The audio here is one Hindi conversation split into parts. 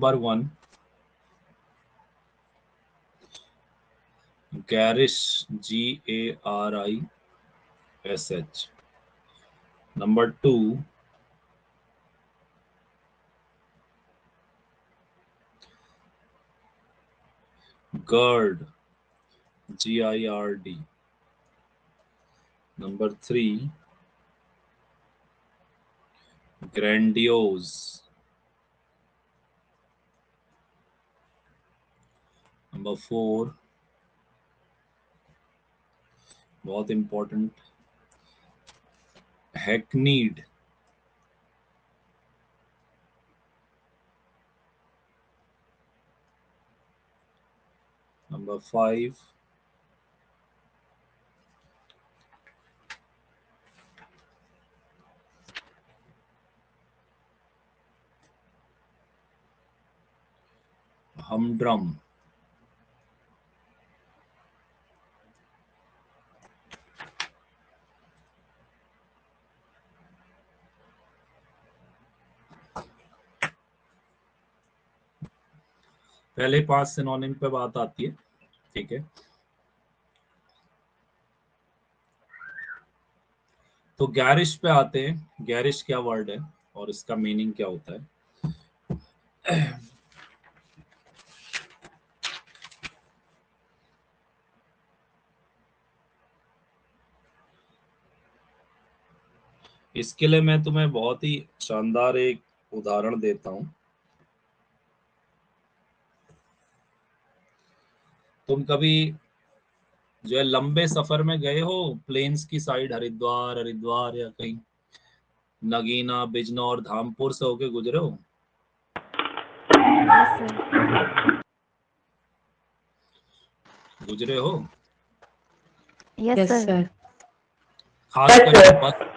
Number one, Garish, G A R I S H. Number two, Gird, G I R D. Number three, Grandiose. Number four, बहुत important, hackneyed. Number five, humdrum. पहले पाँच सिनोनिम पे बात आती है, ठीक है? तो गैरिश पे आते हैं। गैरिश क्या वर्ड है और इसका मीनिंग क्या होता है? इसके लिए मैं तुम्हें बहुत ही शानदार एक उदाहरण देता हूँ। तुम कभी जो है लंबे सफ़र में गए हो? प्लेन्स की साइड हरिद्वार हरिद्वार या कहीं? नगीना बिजनौर धामपुर से होके गुजरे हो? गुजरे हो? यस सर खास करके बस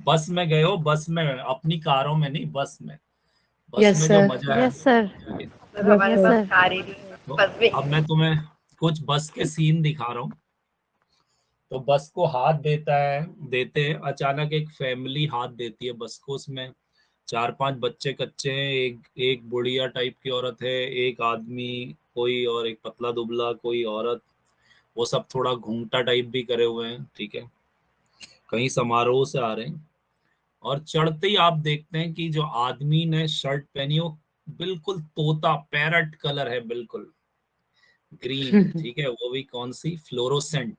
बस में गए हो? बस में अपनी कारों में नहीं बस में। बस Yes, में sir. जो मज़ा yes, है यस सर Yes, sir. अब मैं तुम्हें कुछ बस के सीन दिखा रहा हूँ। तो बस को हाथ देता है, देते हैं। अचानक एक फैमिली हाथ देती है बस को उसमें। चार पाँच बच्चे कच्चे हैं, एक एक बुढ़िया टाइप की औरत है, एक आदमी, कोई और एक पतला दुबला, कोई औरत। वो सब थोड़ा घूंघटा टाइप भी करे हुए हैं, ठीक है? कहीं समारोह से आ रहे हैं। और चढ़ते ही आप देखते हैं कि जो आदमी ने शर्ट पहनी वो बिल्कुल तोता, पैरट कलर है, बिल्कुल। ग्रीन ठीक है? वो भी कौन सी? फ्लोरोसेंट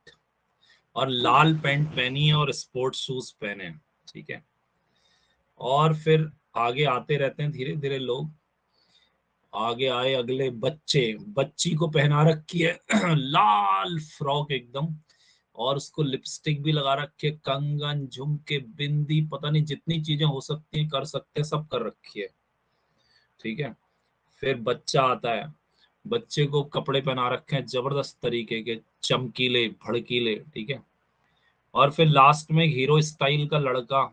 और लाल पैंट पहनी है और स्पोर्ट्स शूज़ पहने ठीक है? और फिर आगे आते रहते हैं धीरे धीरे लोग। आगे आए अगले बच्चे। बच्ची को पहना रखी है लाल फ्रॉक एकदम। और उसको लिपस्टिक भी लगा रखी है कंगन झुमके बिंदी पता नहीं जितनी चीज़ें हो सकती हैं कर सकते हैं सब कर रखी है। ठीक है? फिर बच्चा आता है। बच्चे को कपड़े पहना रखे हैं ज़बरदस्त तरीके के, चमकीले, भड़कीले, ठीक है? और फिर लास्ट में हीरो स्टाइल का लड़का,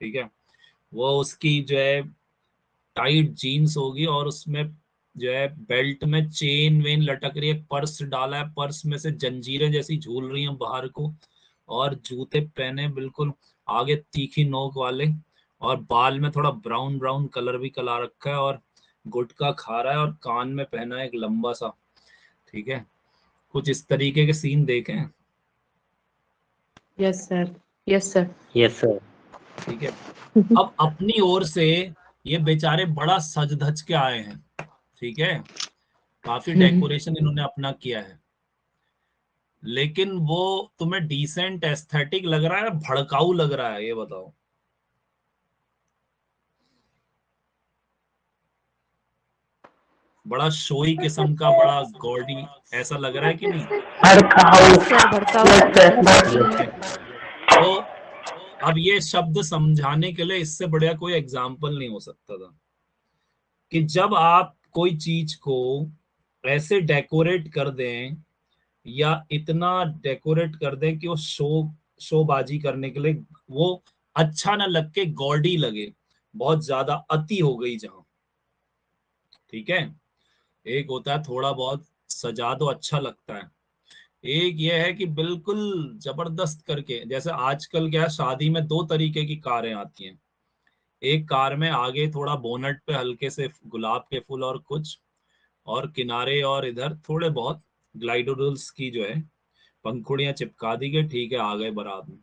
ठीक है? वो उसकी जो है टाइट जीन्स होगी और उसमें जो है बेल्ट में चेन वेन लटक रही है पर्स डाला है पर्स में से जंजीरें जैसी झूल रही हैं बाहर को और जूते पहने बिल्कुल आगे तीखी नोक वाले और बाल में थोड़ा ब्राउन ब्राउन कलर भी कला रखा है और गुटखा खा रहा है और कान में पहना है एक लंबा सा। ठीक है? कुछ इस तरीके के सीन देखे yes sir yes sir yes sir ठीक है? अब अपनी ओर से ये बेचारे बड़ा सज धज के आए हैं। ठीक है? काफ़ी हम्म। डेकोरेशन इन्होंने अपना किया है। लेकिन वो तुम्हें डिसेंट एस्थेटिक लग रहा है भड़काऊ लग रहा है ये बताओ। बड़ा शोई किस्म का बड़ा गॉडी ऐसा लग रहा है कि नहीं? तो अब ये शब्द समझाने के लिए इससे बढ़िया कोई एग्ज़ाम्पल नहीं हो सकता था। कि जब आप कोई चीज़ को ऐसे डेकोरेट कर दें या इतना डेकोरेट कर दें कि वो शो शोबाजी करने के लिए वो अच्छा ना लग के गॉडी लगे बहुत ज़्यादा अति हो गई जहाँ। ठीक है? एक होता है थोड़ा बहुत सजा दो अच्छा लगता है। एक ये है कि बिल्कुल ज़बरदस्त करके जैसे आजकल क्या है, शादी में दो तरीके की कारें आती हैं। एक कार में आगे थोड़ा बोनट पे हल्के से गुलाब के फूल और कुछ और किनारे और इधर थोड़े बहुत ग्लाइडोडल्स की जो है पंखुड़ियाँ चिपका दी गई ठीक है आ गए बारात में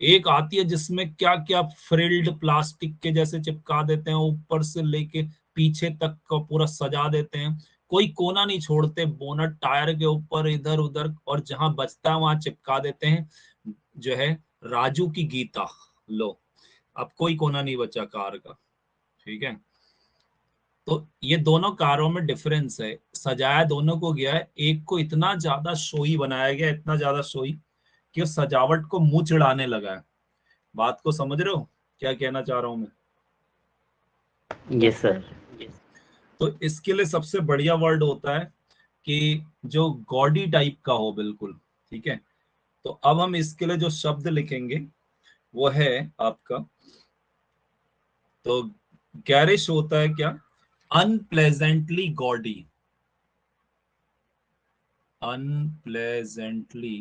एक आती है जिसमें क्या क्या फ्रिल्ड प्लास्टिक के जैसे चिपका देते हैं ऊपर से लेके पीछे तक का पूरा सजा देते हैं। कोई कोना नहीं छोड़ते, बोनट टायर के ऊपर, इधर उधर, और जहाँ बचता है वहाँ चिपका देते हैं, जो है राजू की गीता। लो, अब कोई कोना नहीं बचा कार का, ठीक है? तो ये दोनों कारों में डिफरेंस है। सजाया दोनों को गया है। एक को इतना ज़्यादा शोई बनाया गया, इतना ज़्यादा शोई, कि उस सजावट को मुँह चिढ़ाने लगा है। बात को समझ रहे हो? क्या कहना चाह रहा हूँ मैं? यस सर तो इसके लिए सबसे बढ़िया वर्ड होता है कि जो गॉडी टाइप का हो बिल्कुल, ठीक है? तो अब हम इसके लिए जो शब्द लिखेंगे, वो है आपका तो गैरिश होता है क्या? अनप्लेजेंटली गॉडी अनप्लेजेंटली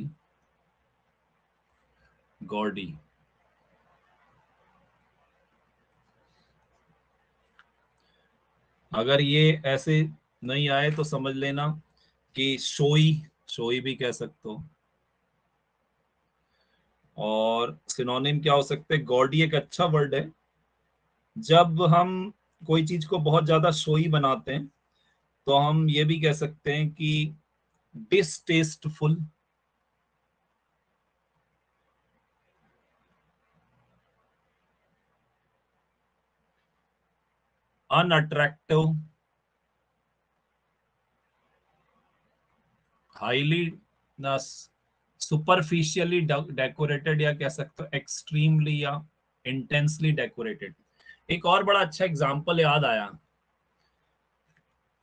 गॉडी अगर ये ऐसे नहीं आए तो समझ लेना कि शोई शोई भी कह सकते हो। और सिनोनिम क्या हो सकते हैं? गॉडी एक अच्छा वर्ड है। जब हम कोई चीज़ को बहुत ज़्यादा शोई बनाते हैं तो हम ये भी कह सकते हैं कि distasteful unattractive highly superficially decorated या कह सकते हो एक्सट्रीमली या इंटेंसली डेकोरेटेड एक और बड़ा अच्छा एग्ज़ाम्पल याद आया।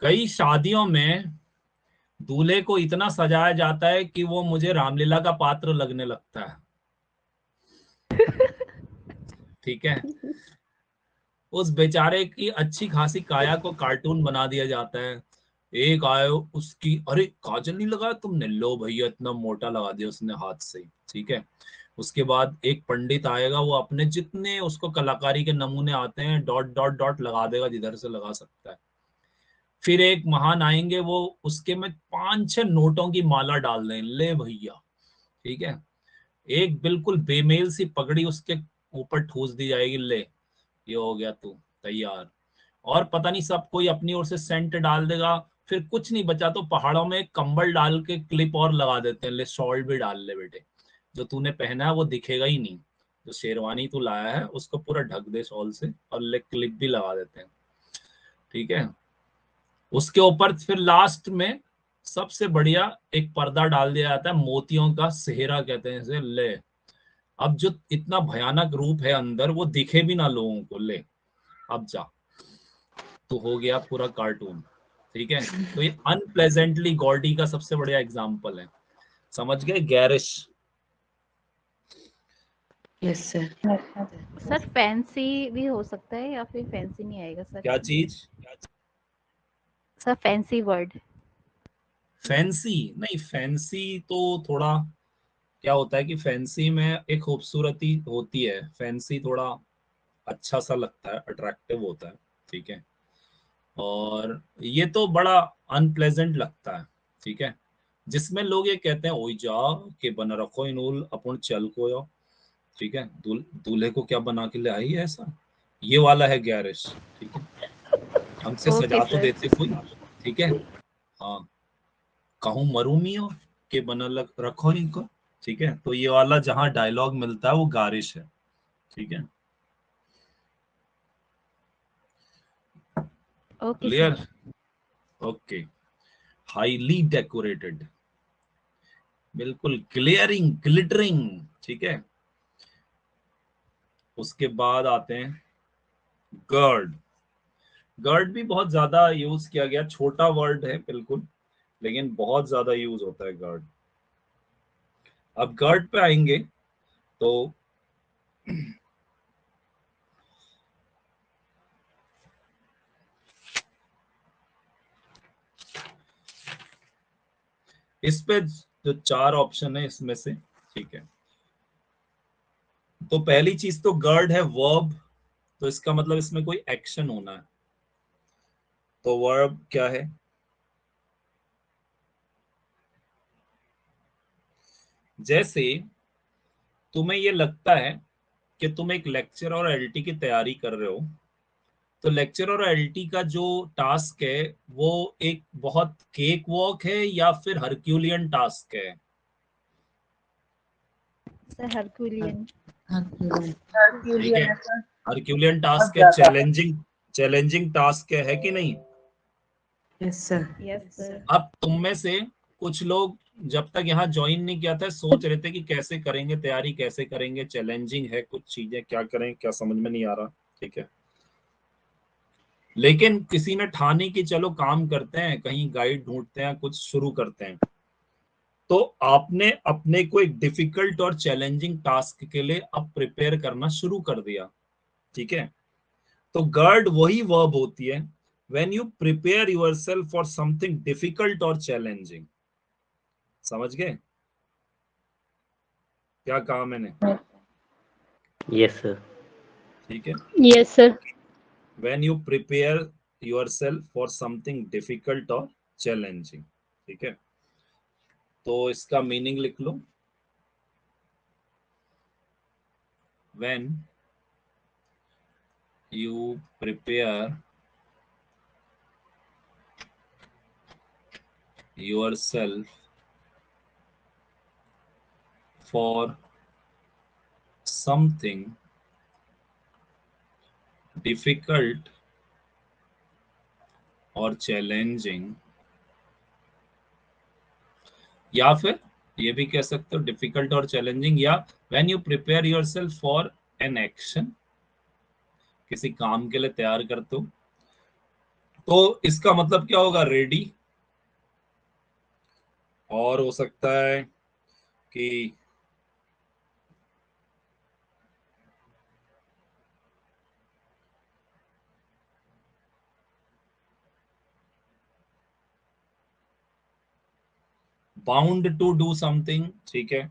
कई शादियों में दूल्हे को इतना सजाया जाता है कि वो मुझे रामलीला का पात्र लगने लगता है। ठीक है? उस बेचारे की अच्छी खासी काया को कार्टून बना दिया जाता है। एक आयो, उसकी, अरे, काजल नहीं लगाया तुमने? लो भैया, इतना मोटा लगा दिया उसने हाथ से। ठीक है? उसके बाद एक पंडित आएगा, वो अपने जितने उसको कलाकारी के नमूने आते हैं, डॉट डॉट डॉट लगा देगा, जिधर से लगा सकता है। फिर एक महान आएँगे, वो उसके में पाँच छह नोटों की माला डाल दें। ले भैया। ठीक है? एक बिल्कुल बेमेल सी पगड़ी उसके ऊपर ठूस दी जाएगी, ले। ये हो गया तू तैयार। और पता नहीं सब कोई अपनी ओर से सेंट डाल देगा, फिर कुछ नहीं बचा तो पहाड़ों में कंबल डाल के क्लिप और लगा देते हैं, ले शॉल भी डाल ले बेटे। जो तूने पहना है वो दिखेगा ही नहीं। जो शेरवानी तू लाया है, उसको पूरा ढक दे सॉल से और ले क्लिप भी लगा देते हैं। ठीक है? उसके ऊपर फिर लास्ट में सबसे बढ़िया एक पर्दा डाल दिया जाता है, मोतियों का सेहरा कहते हैं ले। अब जो इतना भयानक रूप है अंदर वो दिखे भी ना लोगों को ले। अब जा। तो हो गया पूरा कार्टून ठीक है? तो ये अनप्लेजेंटली गॉडी का सबसे बढ़िया एग्ज़ाम्पल है। समझ गए? Garish yes sir sir fancy भी हो सकता है या फिर फैंसी नहीं आएगा सर? क्या चीज़? सर फैंसी वर्ड फैंसी नहीं फैंसी तो थोड़ा क्या होता है कि फैंसी में एक खूबसूरती होती है। फैंसी थोड़ा अच्छा सा लगता है अट्रैक्टिव होता है ठीक है? और ये तो बड़ा अनप्लेजेंट लगता है ठीक है? जिसमें लोग ये कहते हैं ओई जा के बना रखो इनूल अपन चल को यो। ठीक है? दूल्हे को क्या बना के ले आई है ऐसा? ये वाला है गैरिश ठीक है? हमसे Okay, सजा तो देते कोई ठीक है? हाँ। कहूँ मरूमियो के बना लग रखो इनको? ठीक है? तो ये वाला जहाँ डायलॉग मिलता है वो गारिश है। ठीक है? क्लियर ओके हाईली डेकोरेटेड बिल्कुल क्लियरिंग ग्लिटरिंग ठीक है? उसके बाद आते हैं। गर्ड गर्ड भी बहुत ज़्यादा यूज़ किया गया। छोटा वर्ड है बिल्कुल लेकिन बहुत ज़्यादा यूज़ होता है गर्ड अब गर्ड पे आएँगे तो इस पे जो चार ऑप्शन है, इसमें से, ठीक है। तो पहली चीज़ तो गर्ड है वर्ब तो इसका मतलब इसमें कोई एक्शन होना है। तो वर्ब क्या है? जैसे तुम्हें ये लगता है कि तुम एक लेक्चर और एलटी की तैयारी कर रहे हो तो लेक्चर और एलटी का जो टास्क है वो एक बहुत केक वॉक है या फिर हरक्यूलियन टास्क है? हरक्यूलियन हरक्यूलियन टास्क है. चैलेंजिंग चैलेंजिंग टास्क है, है कि नहीं? यस सर यस सर अब तुम में से कुछ लोग जब तक यहाँ ज्वाइन नहीं किया था, सोच रहे थे कि कैसे करेंगे, तैयारी कैसे करेंगे चैलेंजिंग है, कुछ चीज़ें, क्या करें, क्या समझ में नहीं आ रहा, ठीक है? लेकिन किसी ने ठाने की चलो काम करते हैं, कहीं गाइड ढूंढते हैं, कुछ शुरू करते हैं। तो आपने अपने को एक डिफ़िकल्ट और चैलेंजिंग टास्क के लिए अब प्रिपेयर करना शुरू कर दिया, ठीक है? तो गर्ड वही वर्ब होती है when you prepare yourself for something difficult और चैलेंजिंग समझ गए? क्या कहा मैंने? यस सर ठीक है। Yes sir when you prepare yourself for something difficult और चैलेंजिंग ठीक है? तो इसका मीनिंग लिख लो। When you prepare yourself for something difficult और चैलेंजिंग या फिर ये भी कह सकते हो डिफ़िकल्ट और चैलेंजिंग या when you prepare yourself for an action किसी काम के लिए तैयार करते हो तो इसका मतलब क्या होगा? रेडी और हो सकता है कि बाउंड टू डू समथिंग ठीक है?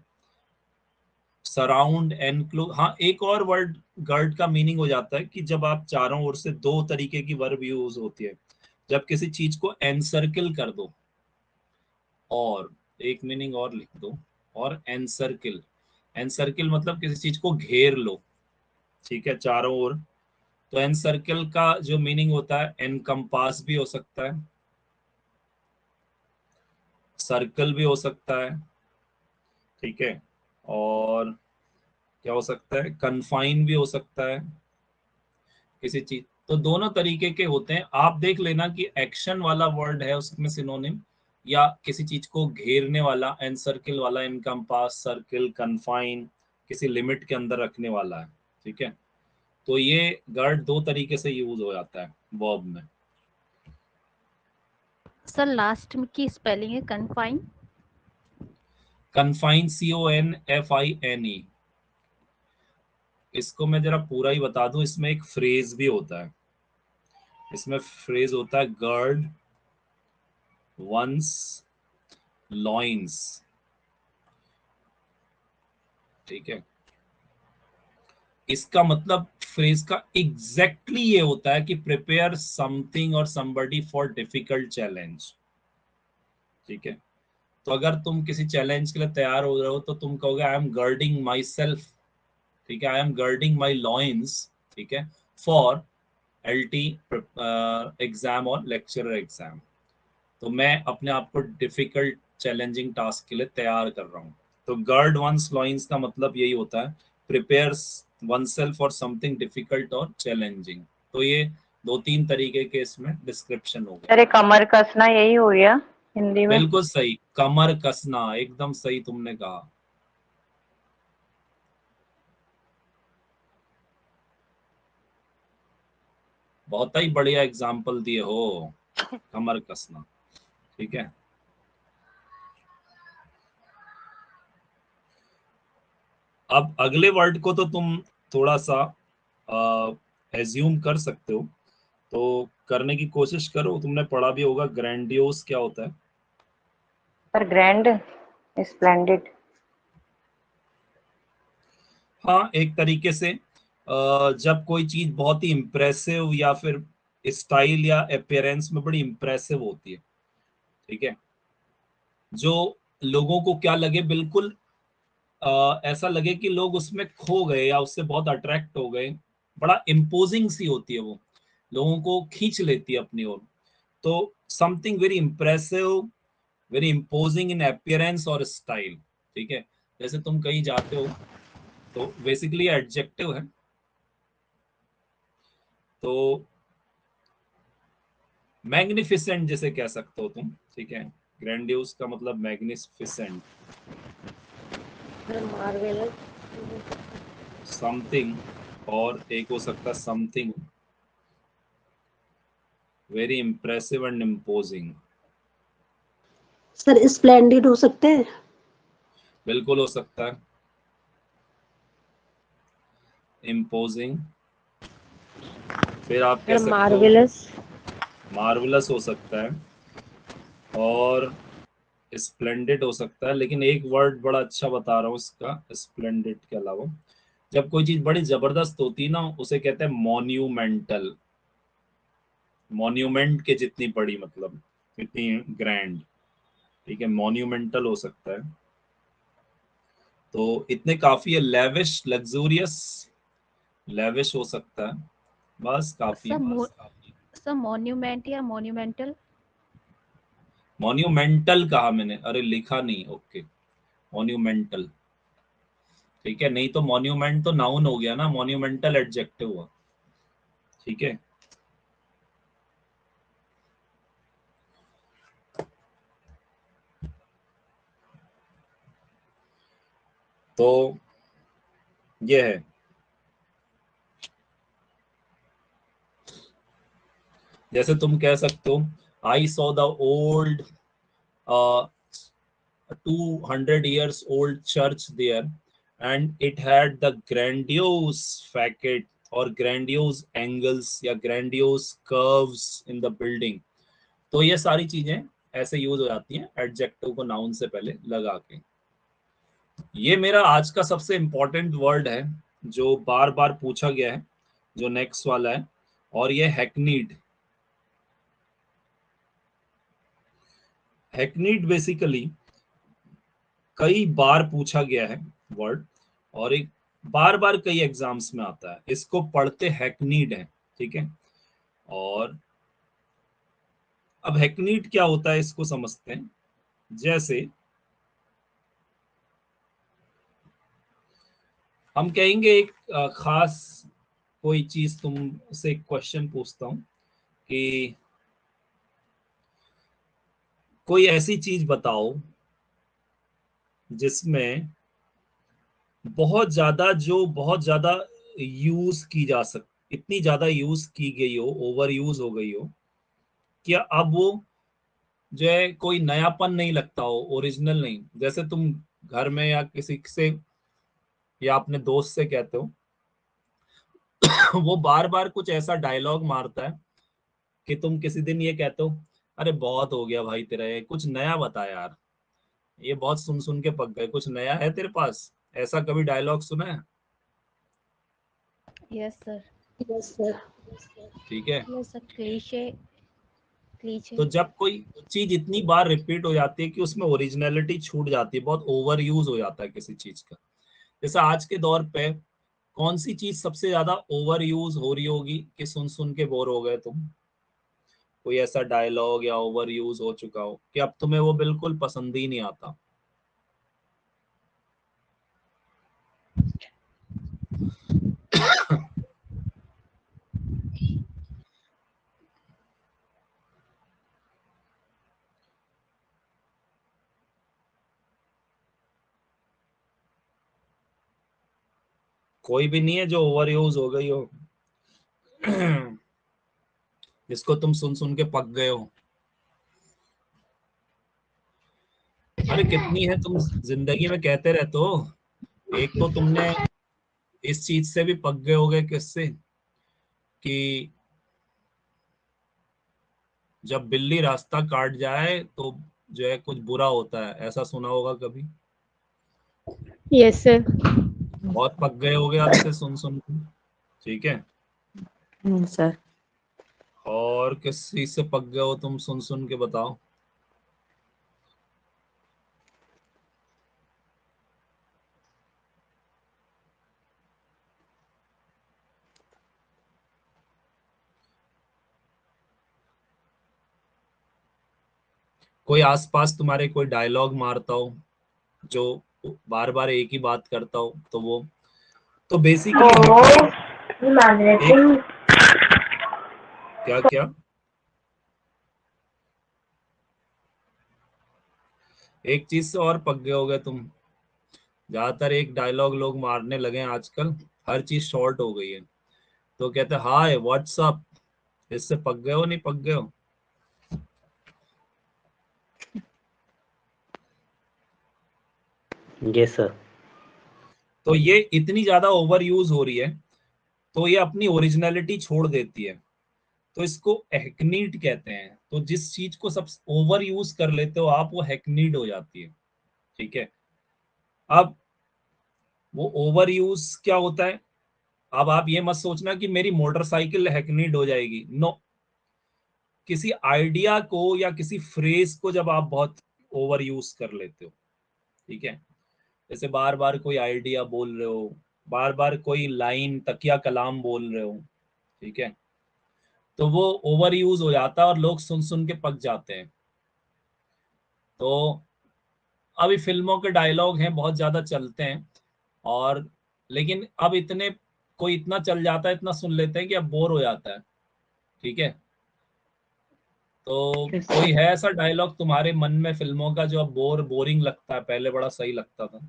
सराउंड एनक्लूड हाँ एक और वर्ड गर्ड का मीनिंग हो जाता है कि जब आप चारों ओर से दो तरीके की वर्ब यूज़ होती है, जब किसी चीज़ को एनसर्किल कर दो, और एक मीनिंग और लिख दो, और एनसर्किल एनसर्किल मतलब किसी चीज़ को घेर लो, ठीक है, चारों ओर तो एनसर्किल का जो मीनिंग होता है एनकम्पास भी हो सकता है सर्कल भी हो सकता है, ठीक है? और क्या हो सकता है? कन्फाइन भी हो सकता है, किसी चीज़। तो दोनों तरीके के होते हैं। आप देख लेना कि एक्शन वाला वर्ड है उसमें सिनोनिम या किसी चीज़ को घेरने वाला एंड सर्किल वाला इनकम पास सर्किल कन्फाइन किसी लिमिट के अंदर रखने वाला है, ठीक है? तो ये गर्ड दो तरीके से यूज़ हो जाता है वर्ब में। सर लास्ट की स्पेलिंग है? Confine confine C O N F I N E इसको मैं जरा पूरा ही बता दूँ, इसमें एक फ्रेज भी होता है। इसमें फ्रेज होता है गर्ड वंस लॉइंस ठीक है? इसका मतलब फ्रेज का एग्जैक्टली exactly ये होता है कि प्रिपेयर समथिंग और समबडी फॉर डिफ़िकल्ट चैलेंज ठीक है? तो अगर तुम किसी चैलेंज के लिए तैयार हो रहे हो तो तुम कहोगे आई एम गर्डिंग माई सेल्फ ठीक है? आई एम गर्डिंग माई लॉइंस ठीक है? फॉर एल टी एग्ज़ाम और लेक्चरर एग्ज़ाम तो मैं अपने आप को डिफ़िकल्ट चैलेंजिंग टास्क के लिए तैयार कर रहा हूँ। तो गर्ड वंस लॉइंस का मतलब यही होता है prepares oneself for something difficult और challenging. तो ये दो तीन तरीके के इसमें डिस्क्रिप्शन हो गए अरे कमर कसना यही हो गया हिंदी में। बिल्कुल सही। कमर कसना एकदम सही तुमने कहा। बहुत ही बढ़िया एग्ज़ाम्पल दिए हो कमर कसना। ठीक है? अब अगले वर्ड को तो तुम थोड़ा सा एज्यूम कर सकते हो। तो करने की कोशिश करो तुमने पढ़ा भी होगा ग्रैंडियोस क्या होता है? पर ग्रैंड स्प्लेंडेड हाँ एक तरीके से जब कोई चीज़ बहुत ही इम्प्रेसिव या फिर स्टाइल या अपियरेंस में बड़ी इम्प्रेसिव होती है ठीक है? जो लोगों को क्या लगे बिल्कुल ऐसा लगे कि लोग उसमें खो गए या उससे बहुत अट्रैक्ट हो गए। बड़ा इम्पोजिंग सी होती है वो। लोगों को खींच लेती है अपनी ओर। तो something very impressive very imposing in appearance और स्टाइल ठीक है? जैसे तुम कहीं जाते हो तो बेसिकली एडजेक्टिव है। तो मैग्निफिसेंट जैसे कह सकते हो तुम, ठीक है? ग्रैंडियोस का मतलब मैग्निफिसेंट समथिंग और एक हो सकता something very impressive and imposing sir splendid हो सकते हैं। बिल्कुल हो सकता है। इम्पोजिंग फिर आप कह सकते मार्वेलस मार्वलस हो सकता है। और स्प्लेंडेड हो सकता है लेकिन एक वर्ड बड़ा अच्छा बता रहा हूँ इसका स्प्लेंडेड के अलावा। जब कोई चीज़ बड़ी ज़बरदस्त होती है ना उसे कहते हैं मॉन्यूमेंटल मॉन्यूमेंट के जितनी बड़ी मतलब इतनी ग्रैंड ठीक है मॉन्यूमेंटल हो सकता है। तो इतने काफ़ी है लेविश लग्जूरियस लेविश हो सकता है। बस काफ़ी सर, मॉन्यूमेंट या मॉन्यूमेंटल मॉन्यूमेंटल कहा मैंने। अरे, लिखा नहीं ओके मॉन्यूमेंटल ठीक है, नहीं तो मॉन्यूमेंट तो नाउन हो गया ना मॉन्यूमेंटल एडजेक्टिव हुआ। ठीक है? तो ये है। जैसे तुम कह सकते हो I saw the old two hundred years old church there and it had the grandiose facade or grandiose angles या grandiose curves in the building तो ये सारी चीज़ें ऐसे यूज़ हो जाती हैं एडजेक्टिव को नाउन से पहले लगा के ये मेरा आज का सबसे इंपॉर्टेंट वर्ड है जो बार बार पूछा गया है जो नेक्स्ट वाला है और ये हैकनीड हैकनीड बेसिकली कई बार पूछा गया है वर्ड और एक बार बार कई एग्ज़ाम्स में आता है। इसको पढ़ते हैकनीड है, ठीक है? और अब हैकनीड क्या होता है इसको समझते हैं। जैसे हम कहेंगे एक खास कोई चीज़ तुमसे क्वेश्चन पूछता हूँ कि कोई ऐसी चीज़ बताओ जिसमें बहुत ज़्यादा जो बहुत ज़्यादा यूज़ की जा सक, इतनी ज़्यादा यूज़ की गई हो, ओवर यूज़ हो गई हो कि अब वो जो है कोई नयापन नहीं लगता हो, ओरिजिनल नहीं? जैसे तुम घर में या किसी से या अपने दोस्त से कहते हो, वो बार बार कुछ ऐसा डायलॉग मारता है कि तुम किसी दिन ये कहते हो अरे बहुत हो गया भाई तेरा ये कुछ नया बता यार। ये बहुत सुन सुन के पक गए कुछ नया है तेरे पास? ऐसा कभी डायलॉग सुना है? यस सर यस सर ठीक है। क्लीशे क्लीशे तो जब कोई चीज़ इतनी बार रिपीट हो जाती है कि उसमें ओरिजिनलिटी छूट जाती है बहुत ओवर यूज़ हो जाता है किसी चीज़ का। जैसे आज के दौर पे कौन सी चीज़ सबसे ज़्यादा ओवर यूज़ हो रही होगी कि सुन सुन के बोर हो गए तुम? कोई ऐसा डायलॉग या ओवर यूज़ हो चुका हो कि अब तुम्हें वो बिल्कुल पसंद ही नहीं आता। कोई भी नहीं है जो ओवर यूज़ हो गई हो। जिसको तुम सुन सुन के पक गए हो। अरे कितनी है तुम ज़िंदगी में कहते रहते हो। एक तो तुमने इस चीज़ से भी पक गए होगे किससे कि जब बिल्ली रास्ता काट जाए तो जो है कुछ बुरा होता है। ऐसा सुना होगा कभी? यस yes, सर बहुत पक गए होगे आपसे सुन सुन ठीक है? सर और किस चीज़ से पक गए हो तुम सुन सुन के बताओ। कोई आसपास तुम्हारे कोई डायलॉग मारता हो जो बार बार एक ही बात करता हो तो वो तो बेसिकली क्या क्या? एक चीज़ से और पक गए हो गए तुम। ज़्यादातर एक डायलॉग लोग मारने लगे हैं आजकल। हर चीज़ शॉर्ट हो गई है। तो कहते हाय व्हाट्सअप इससे पक गए हो नहीं पक गए हो? यस सर तो ये इतनी ज़्यादा ओवर यूज़ हो रही है तो ये अपनी ओरिजिनलिटी छोड़ देती है। तो इसको हैकनीड कहते हैं। तो जिस चीज़ को सब ओवर यूज़ कर लेते हो आप, वो हैकनीड हो जाती है। ठीक है? अब वो ओवर यूज़ क्या होता है? अब आप ये मत सोचना कि मेरी मोटरसाइकिल हैकनीड हो जाएगी। नो किसी आइडिया को या किसी फ्रेज को जब आप बहुत ओवर यूज़ कर लेते हो। ठीक है? जैसे बार बार कोई आइडिया बोल रहे हो बार बार कोई लाइन तकिया कलाम बोल रहे हो। ठीक है? तो वो ओवर यूज़ हो जाता है और लोग सुन सुन के पक जाते हैं। तो अभी फ़िल्मों के डायलॉग हैं बहुत ज़्यादा चलते हैं और लेकिन अब इतने कोई इतना चल जाता है इतना सुन लेते हैं कि अब बोर हो जाता है ठीक है? तो कोई है ऐसा डायलॉग तुम्हारे मन में फ़िल्मों का जो अब बोर बोरिंग लगता है पहले बड़ा सही लगता था?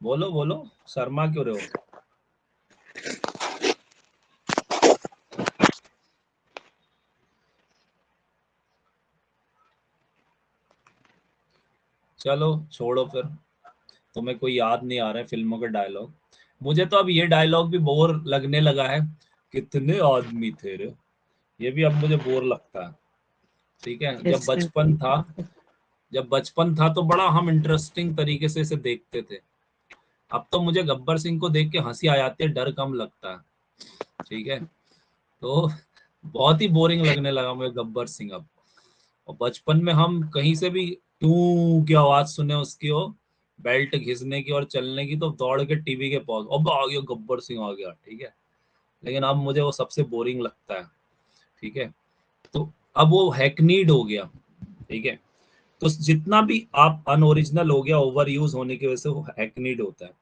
बोलो बोलो शर्मा क्यों रहे हो? चलो छोड़ो फिर। तुम्हें कोई याद नहीं आ रहा है फ़िल्मों के डायलॉग मुझे तो अब ये डायलॉग भी बोर लगने लगा है कितने आदमी थे रे। ये भी अब मुझे बोर लगता है। ठीक है? जब बचपन था जब बचपन था तो बड़ा हम इंटरेस्टिंग तरीके से इसे देखते थे। अब तो मुझे गब्बर सिंह को देख के हँसी आ जाती है डर कम लगता है। ठीक है? तो बहुत ही बोरिंग लगने लगा मुझे गब्बर सिंह अब। और बचपन में हम कहीं से भी टू की आवाज़ सुने उसकी हो बेल्ट घिसने की और चलने की तो दौड़ के टीवी के पास अब आ गया, गब्बर सिंह आ गया, ठीक है? लेकिन अब मुझे वो सबसे बोरिंग लगता है, ठीक है? तो अब वो हैकनीड हो गया, ठीक है? तो जितना भी आप अनओरिजिनल हो गया ओवर यूज़ होने की वजह से वो हैकनीड होता है।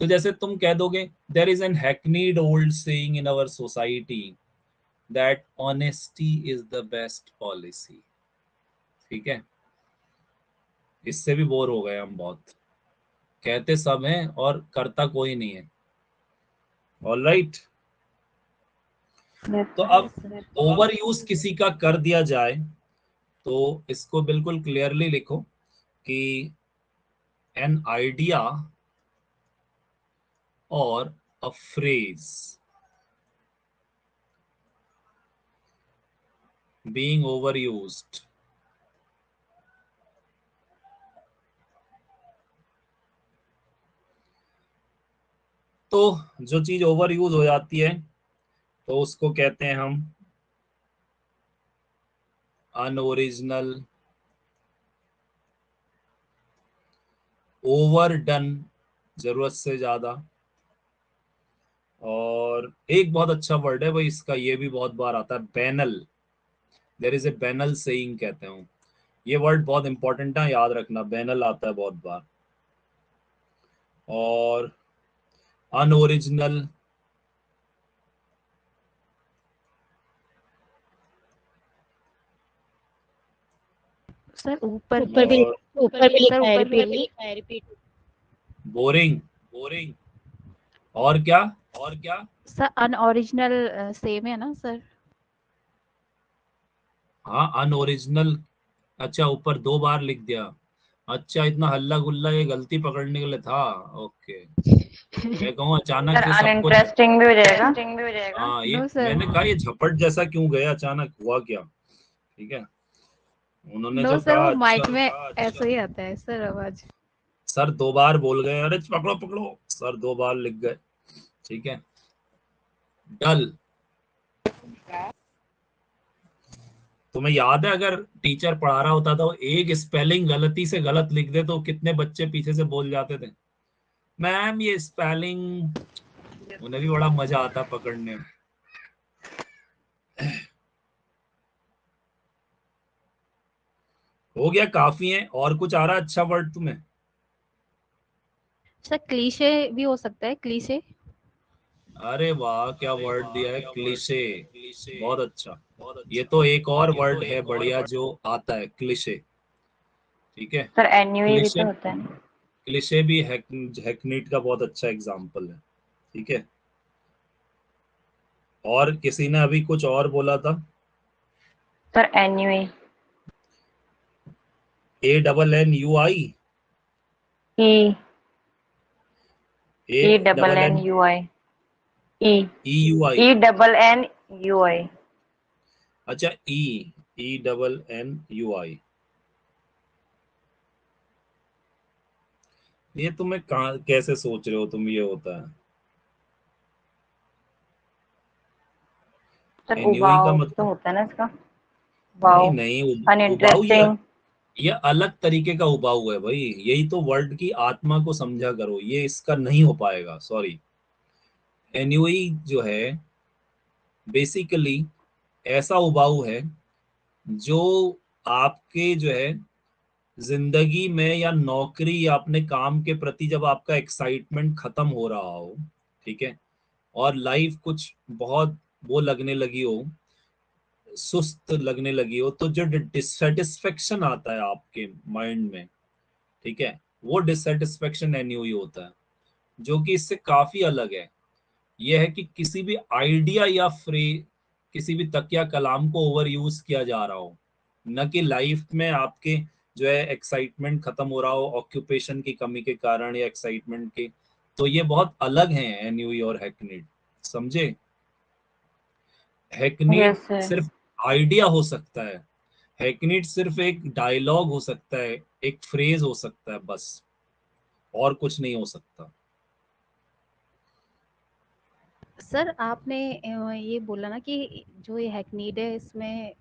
तो जैसे तुम कह दोगे there is an hackneyed old saying in our society that honesty is the best policy ठीक है? इससे भी बोर हो गए हम बहुत। कहते सब हैं और करता कोई नहीं है। ऑल राइट तो अब ओवर यूज़ किसी का कर दिया जाए तो इसको बिल्कुल क्लियरली लिखो कि एन आइडिया और अ फ्रेज being overused. तो जो चीज़ ओवर यूज़ हो जाती है तो उसको कहते हैं हम अनओरिजिनल ओवर डन ज़रूरत से ज़्यादा। और एक बहुत अच्छा वर्ड है भाई, इसका ये भी बहुत बार आता है banal there is a banal saying कहते हैं ये वर्ड बहुत इंपॉर्टेंट है, याद रखना बैनल आता है बहुत बार। और अनओरिजिनल सर ऊपर ऊपर भी ऊपर भी लिखा है ऊपर भी रिपीट रिपीट बोरिंग बोरिंग और क्या? और क्या? सर अनओरिजिनल सेम है ना सर हाँ अनओरिजिनल अच्छा ऊपर दो बार लिख दिया। अच्छा इतना हल्ला गुल्ला ये गलती पकड़ने के लिए था? ओके। मैं कहूँ अचानक से सब कुछ भी हो जाएगा। भी हो जाएगा। हाँ ये मैंने कहा ये झपट जैसा क्यों गया अचानक हुआ क्या? ठीक है? उन्होंने जो सर कहा वो माइक अच्छा, में अच्छा, ऐसा ही आता है सर आवाज़। सर दो बार बोल गए अरे पकड़ो पकड़ो। सर दो बार लिख गए। ठीक है? डल। तुम्हें याद है, अगर टीचर पढ़ा रहा होता तो एक स्पेलिंग गलती से गलत लिख दे तो कितने बच्चे पीछे से बोल जाते थे? मैम ये स्पेलिंग उन्हें भी बड़ा मज़ा आता पकड़ने में। हो गया, काफ़ी है। और कुछ आ रहा अच्छा वर्ड तुम्हें। सर क्लीशे भी हो सकता है, क्लीशे। अरे वाह क्या वर्ड दिया है क्लिशे बहुत अच्छा। ये तो एक और वर्ड है बढ़िया जो आता है क्लिशे ठीक है? सर एन्यूई भी तो होता है। क्लिशे भी हैकनीट का बहुत अच्छा एग्ज़ाम्पल है। ठीक है? और किसी ने अभी कुछ और बोला था? Sir ennui A double N U I A double N U I E E U I E double N U I अच्छा E E double N U I ये तुम्हें कहा कैसे सोच रहे हो तुम? ये होता है। सर उबाऊ मतलब- तो होता है ना इसका। नहीं नहीं उ- उबाऊ ये अनइंटरेस्टिंग ये अलग तरीके का उबाऊ है भाई। यही तो वर्ड की आत्मा को समझा करो। ये इसका नहीं हो पाएगा सॉरी एन्यूई जो है बेसिकली ऐसा उबाऊ है, जो आपके जो है, ज़िंदगी में या नौकरी या अपने काम के प्रति जब आपका एक्साइटमेंट खत्म हो रहा हो, ठीक है, और लाइफ कुछ बहुत वो लगने लगी हो, सुस्त लगने लगी हो तो जो डिससेटिस्फेक्शन आता है आपके माइंड में, ठीक है, वो डिससेटिस्फेक्शन एन्यूई होता है, जो कि इससे काफ़ी अलग है। यह है कि किसी भी आइडिया या फ्रे किसी भी तकिया कलाम को ओवर यूज़ किया जा रहा हो। न कि लाइफ में आपके जो है एक्साइटमेंट खत्म हो रहा हो ऑक्यूपेशन की कमी के कारण या एक्साइटमेंट के। तो ये बहुत अलग है एन्यूई और हैकनीड समझे? हैकनीड सर सिर्फ़ आइडिया हो सकता है। हैकनीड सिर्फ़ एक डायलॉग हो सकता है एक फ्रेज हो सकता है बस। और कुछ नहीं हो सकता। सर आपने अ, ये बोला ना कि जो ये हैकनीड है इसमें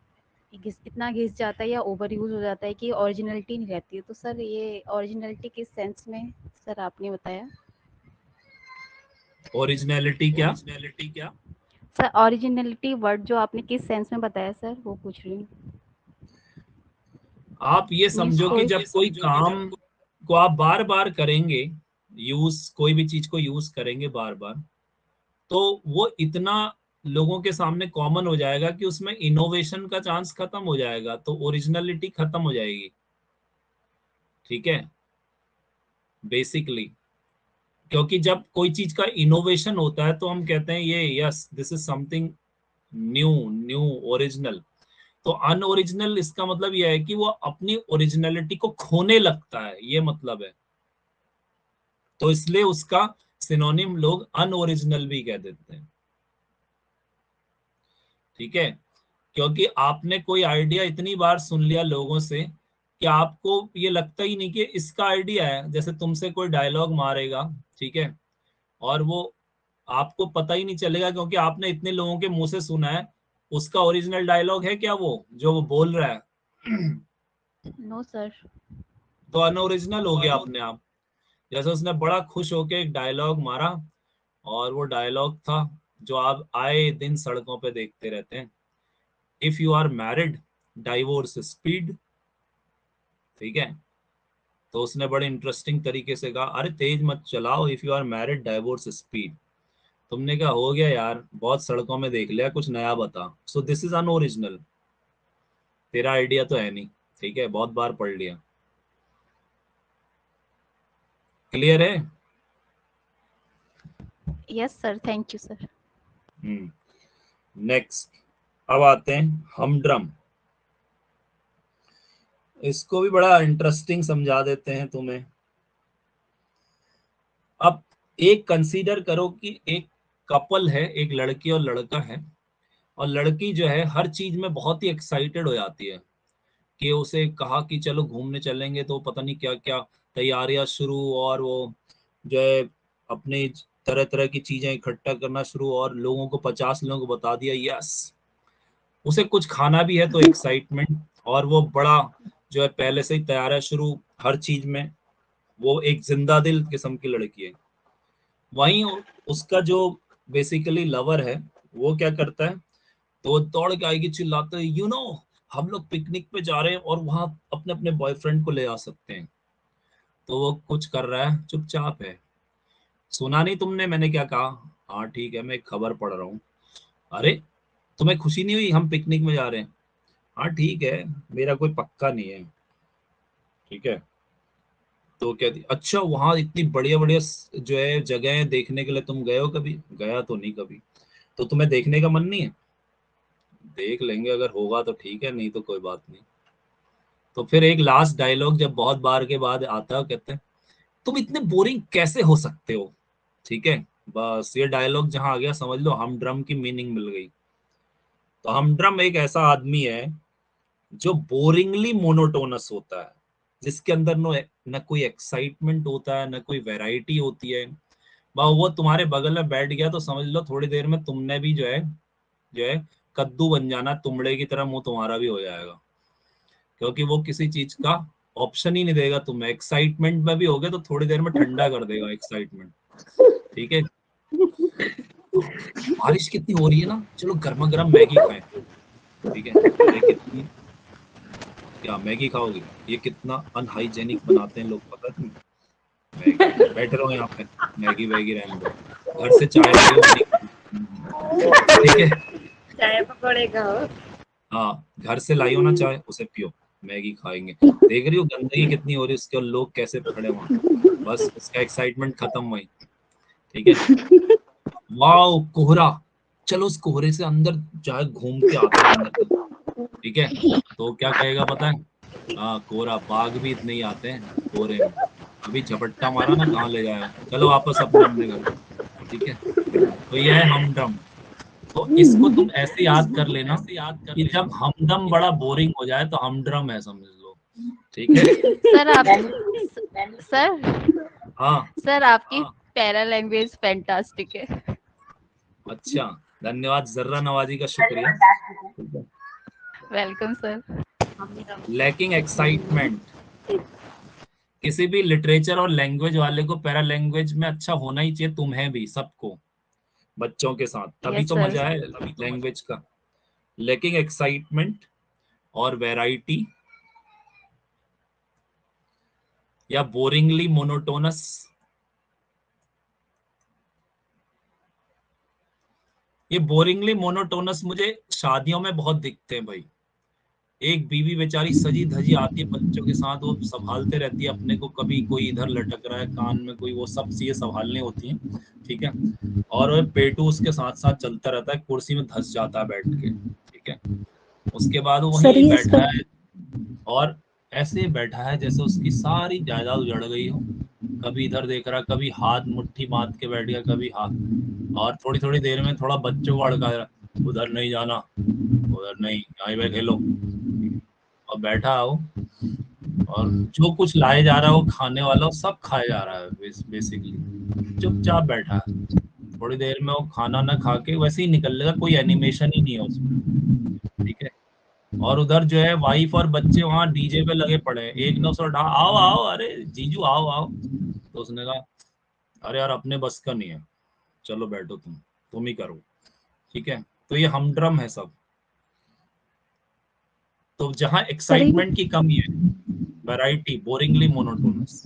घिस इतना घिस जाता है या ओवर यूज़ हो जाता है कि ओरिजिनलिटी नहीं रहती है। तो सर ये ओरिजिनलिटी किस सेंस में सर आपने बताया? ओरिजिनलिटी क्या? ओरिजिनलिटी क्या? सर ओरिजिनलिटी वर्ड जो आपने किस सेंस में बताया सर वो पूछ रही हूँ। आप ये समझो कि कोई- जब कोई काम को आप बार बार करेंगे यूज़ कोई भी चीज़ को यूज़ करेंगे बार बार तो वो इतना लोगों के सामने कॉमन हो जाएगा कि उसमें इनोवेशन का चांस खत्म हो जाएगा तो ओरिजिनलिटी खत्म हो जाएगी। ठीक है? बेसिकली क्योंकि जब कोई चीज़ का इनोवेशन होता है तो हम कहते हैं, ये yes this is something new new original तो अनओरिजिनल इसका मतलब यह है कि वो अपनी ओरिजिनलिटी को खोने लगता है, ये मतलब है। तो इसलिए उसका सिनोनिम लोग अनओरिजिनल भी कह देते हैं। ठीक है? क्योंकि आपने कोई आइडिया इतनी बार सुन लिया लोगों से कि आपको ये लगता ही नहीं कि इसका आइडिया है। जैसे तुमसे कोई डायलॉग मारेगा ठीक है? और वो आपको पता ही नहीं चलेगा क्योंकि आपने इतने लोगों के मुँह से सुना है। उसका ओरिजिनल डायलॉग है क्या वो जो वो बोल रहा है? नो no, सर तो अनओरिजिनल हो गया अपने आप। जैसे उसने बड़ा खुश होके एक डायलॉग मारा और वो डायलॉग था जो आप आए दिन सड़कों पे देखते रहते हैं। If you are married divorce speed ठीक है? तो उसने बड़े इंटरेस्टिंग तरीके से कहा, अरे तेज मत चलाओ if you are married divorce speed तुमने कहा, हो गया यार, बहुत सड़कों में देख लिया, कुछ नया बता। सो दिस इज़ अनओरिजिनल तेरा आइडिया तो है नहीं। ठीक है? बहुत बार पढ़ लिया। क्लियर है? Yes sir thank you sir next अब आते हैं हमड्रम इसको भी बड़ा इंटरेस्टिंग समझा देते हैं तुम्हें। अब एक कंसीडर करो कि एक कपल है एक लड़की और लड़का है और लड़की जो है हर चीज़ में बहुत ही एक्साइटेड हो जाती है कि उसे कहा कि चलो घूमने चलेंगे तो पता नहीं क्या क्या तैयारियाँ शुरू और वो जो है अपने तरह तरह की चीज़ें इकट्ठा करना शुरू और लोगों को पचास लोगों को बता दिया, यस। उसे कुछ खाना भी है तो एक्साइटमेंट और वो बड़ा जो है पहले से ही तैयार शुरू हर चीज़ में। वो एक ज़िंदा दिल किस्म की लड़की है। वहीं उसका जो बेसिकली लवर है, वो क्या करता है? तो वो दौड़ के आएगी, चिल्लाते यू नो हम लोग पिकनिक पे जा रहे हैं और वहाँ अपने अपने बॉयफ्रेंड को ले आ सकते हैं। तो वो कुछ कर रहा है, चुपचाप है। सुना नहीं तुमने? मैंने क्या कहा? हाँ ठीक है, मैं खबर पढ़ रहा हूँ। अरे, तुम्हें खुशी नहीं हुई? हम पिकनिक में जा रहे हैं। हाँ ठीक है, मेरा कोई पक्का नहीं है। ठीक है। तो कहती अच्छा वहाँ इतनी बढ़िया बढ़िया जो है, जगह है देखने के लिए तुम गए हो कभी? गया तो नहीं कभी। तो तुम्हें देखने का मन नहीं है? देख लेंगे, अगर होगा तो ठीक है, नहीं तो कोई बात नहीं। तो फिर एक लास्ट डायलॉग जब बहुत बार के बाद आता है कहते हैं, तुम इतने बोरिंग कैसे हो सकते हो? ठीक है? बस ये डायलॉग जहाँ आ गया, समझ लो हम ड्रम की मीनिंग मिल गई। तो हम ड्रम एक ऐसा आदमी है, जो बोरिंगली मोनोटोनस होता है, जिसके अंदर नो, न कोई एक्साइटमेंट होता है, न कोई वैरायटी होती है। वो तुम्हारे बगल में बैठ गया तो समझ लो, थोड़ी देर में तुमने भी जो है जो है, कद्दू बन जाना, तुमड़े की तरह मुँह तुम्हारा भी हो जाएगा। क्योंकि वो किसी चीज़ का ऑप्शन ही नहीं देगा तुम्हें। एक्साइटमेंट में भी हो गया तो थोड़ी देर में ठंडा कर देगा एक्साइटमेंट ठीक है? बारिश कितनी हो रही है ना? चलो गर्मा गर्म मैगी खाएँ। ठीक है? कितनी क्या मैगी खाओगे? ये कितना अनहाइजेनिक बनाते हैं लोग पता तुम्हें? बैठे रहो यहाँ पे। मैगी वैगी रहने दो। घर से चाय ठीक है? चाय पकौड़े खाओ। हाँ घर से लाई हो ना चाय उसे पियो। मैगी खाएँगे। देख रही हो गंदगी कितनी हो रही है उसके और लोग कैसे खड़े वहाँ बस उसका एक्साइटमेंट खत्म वही। ठीक है? वाओ, कोहरा। चलो उस कोहरे से अंदर जाए, घूम के आते हैं अंदर ठीक है? तो क्या कहेगा पता है? हाँ कोहरा। बाघ भी इतने ही आते हैं, कोहरे में। अभी झपट्टा मारा ना, कहाँ ले जाएगा चलो वापस अपने अपने घर। ठीक है? तो ये है हमडम तो इसको तुम ऐसे याद कर लेना याद कर कि जब हमदम बड़ा बोरिंग हो जाए तो हमड्रम है समझ लो। ठीक है? सर आप सर? हाँ। सर आपकी पैरा लैंग्वेज फैंटास्टिक है। अच्छा धन्यवाद। जर्रा नवाजी का शुक्रिया। Welcome sir. लैकिंग एक्साइटमेंट किसी भी लिटरेचर और लैंग्वेज वाले को पैरा लैंग्वेज में अच्छा होना ही चाहिए तुम्हें भी सबको। बच्चों के साथ। तभी yes, तो मज़ा है लैंग्वेज का। लैकिंग एक्साइटमेंट और वैरायटी या बोरिंगली मोनोटोनस ये बोरिंगली मोनोटोनस मुझे शादियों में बहुत दिखते हैं भाई। एक बीवी बेचारी सजी धजी आती है बच्चों के साथ वो संभालते रहती है अपने को कभी कोई इधर लटक रहा है कान में कोई वो सब चीज़ें संभालने होती हैं ठीक है? और पेटू उसके साथ साथ चलता रहता है कुर्सी में धस जाता है बैठ के ठीक है? उसके बाद वो वहीं बैठा है और ऐसे बैठा है जैसे उसकी सारी जायदाद उजड़ गई हो। कभी इधर देख रहा कभी हाथ मुट्ठी बाँध के बैठ गया कभी हाथ और थोड़ी थोड़ी देर में थोड़ा बच्चों को अड़का उधर नहीं जाना उधर नहीं यहाँ पे खेलो और बैठा हो। और जो कुछ लाए जा रहा है, वो खाने वाला सब खाया जा रहा है बेसिकली चुपचाप बैठा। है थोड़ी देर में वो खाना ना खा के वैसे ही निकल लेगा, कोई एनिमेशन ही नहीं है उसमें। ठीक है? और उधर जो है वाइफ और बच्चे वहाँ डीजे पे लगे पड़े हैं। एक नौ सौ आओ आओ, अरे, जीजू, आओ आओ। तो उसने कहा, अरे यार, अपने बस का नहीं है। चलो बैठो तुम। तुम ही करो। ठीक है? तो ये हमड्रम है सब। तो जहाँ एक्साइटमेंट की कमी है वैरायटी बोरिंगली मोनोटोनस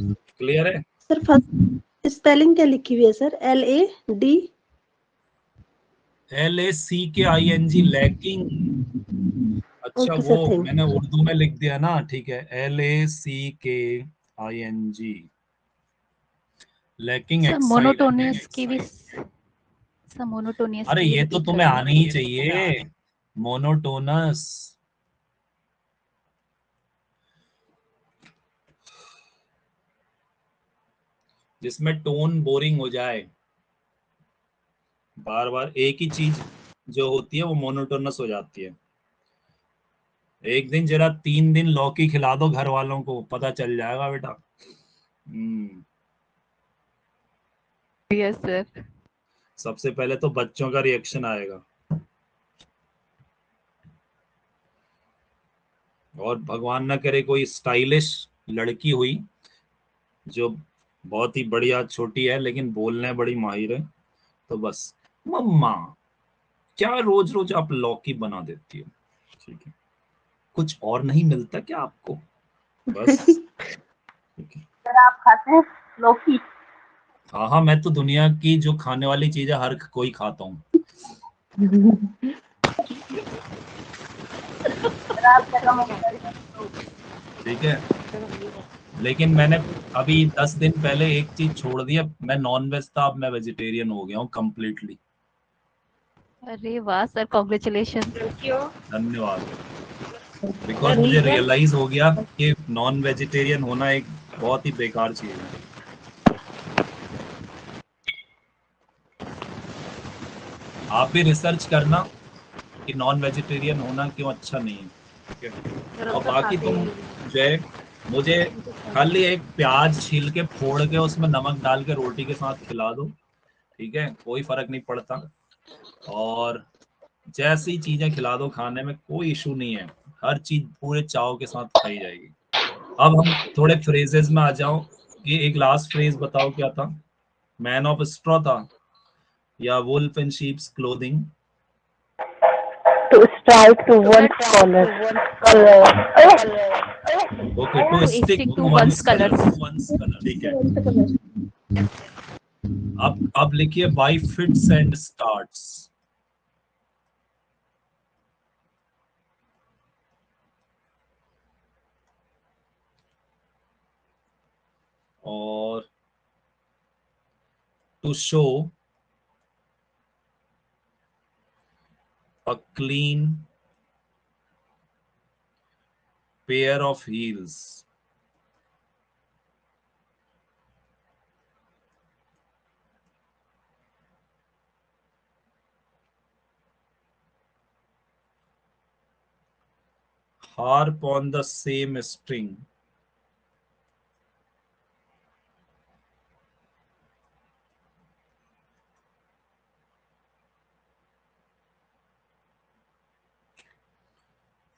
क्लियर है? सर फ़र्स्ट स्पेलिंग क्या लिखी हुई है sir? L A D L A C K I N G lacking अच्छा Okay, वो sir, मैंने उर्दू में लिख दिया ना ठीक है। L A C K I N G lacking monotonous की भी मोनोटोनियस अरे ये तो तुम्हें आनी ही चाहिए। मोनोटोनस। जिसमें टोन बोरिंग हो जाए। बार बार एक ही चीज़ जो होती है वो मोनोटोनस हो जाती है। एक दिन जरा तीन दिन लौकी खिला दो घर वालों को पता चल जाएगा बेटा। हम्म। यस सर सबसे पहले तो बच्चों का रिएक्शन आएगा। और भगवान ना करे कोई स्टाइलिश लड़की हुई जो बहुत ही बढ़िया छोटी है लेकिन बोलने बड़ी माहिर है। तो बस मम्मा क्या रोज रोज आप लौकी बना देती हो? ठीक है। कुछ और नहीं मिलता क्या आपको? बस। है। सर आप खाते हैं लौकी? हाँ हाँ मैं तो दुनिया की जो खाने वाली चीज़ें हर कोई खाता हूँ सर आप क्या कमेंट ठीक है? लेकिन मैंने अभी दस दिन पहले एक चीज़ छोड़ दी अब मैं नॉन वेज था अब मैं वेजिटेरियन हो गया हूँ कम्प्लीटली अरे वाह सर कॉन्ग्रेचुलेशन धन्यवाद। बिकॉज़ मुझे रियलाइज़ हो गया कि नॉन वेजिटेरियन होना एक बहुत ही बेकार चीज़ है। आप भी रिसर्च करना कि नॉन वेजिटेरियन होना क्यों अच्छा नहीं है। और बाकी तुम जो है मुझे खाली एक प्याज छील के फोड़ के उसमें नमक डाल के रोटी के साथ खिला दो ठीक है? कोई फ़र्क नहीं पड़ता। और जैसी चीज़ें खिला दो खाने में कोई इशू नहीं है। हर चीज़ पूरे चाव के साथ खाई जाएगी। अब हम थोड़े फ्रेजेस में आ जाओ। ये एक लास्ट फ्रेज बताओ क्या था? मैन ऑफ़ स्ट्रॉ था या wolf in sheep's clothing strike to one color color okay To stick to one's colour colours. One's colour ठीक है अब अब लिखिए बाय फिट्स एंड स्टार्ट्स और to show a clean pair of heels. Harp on the same string.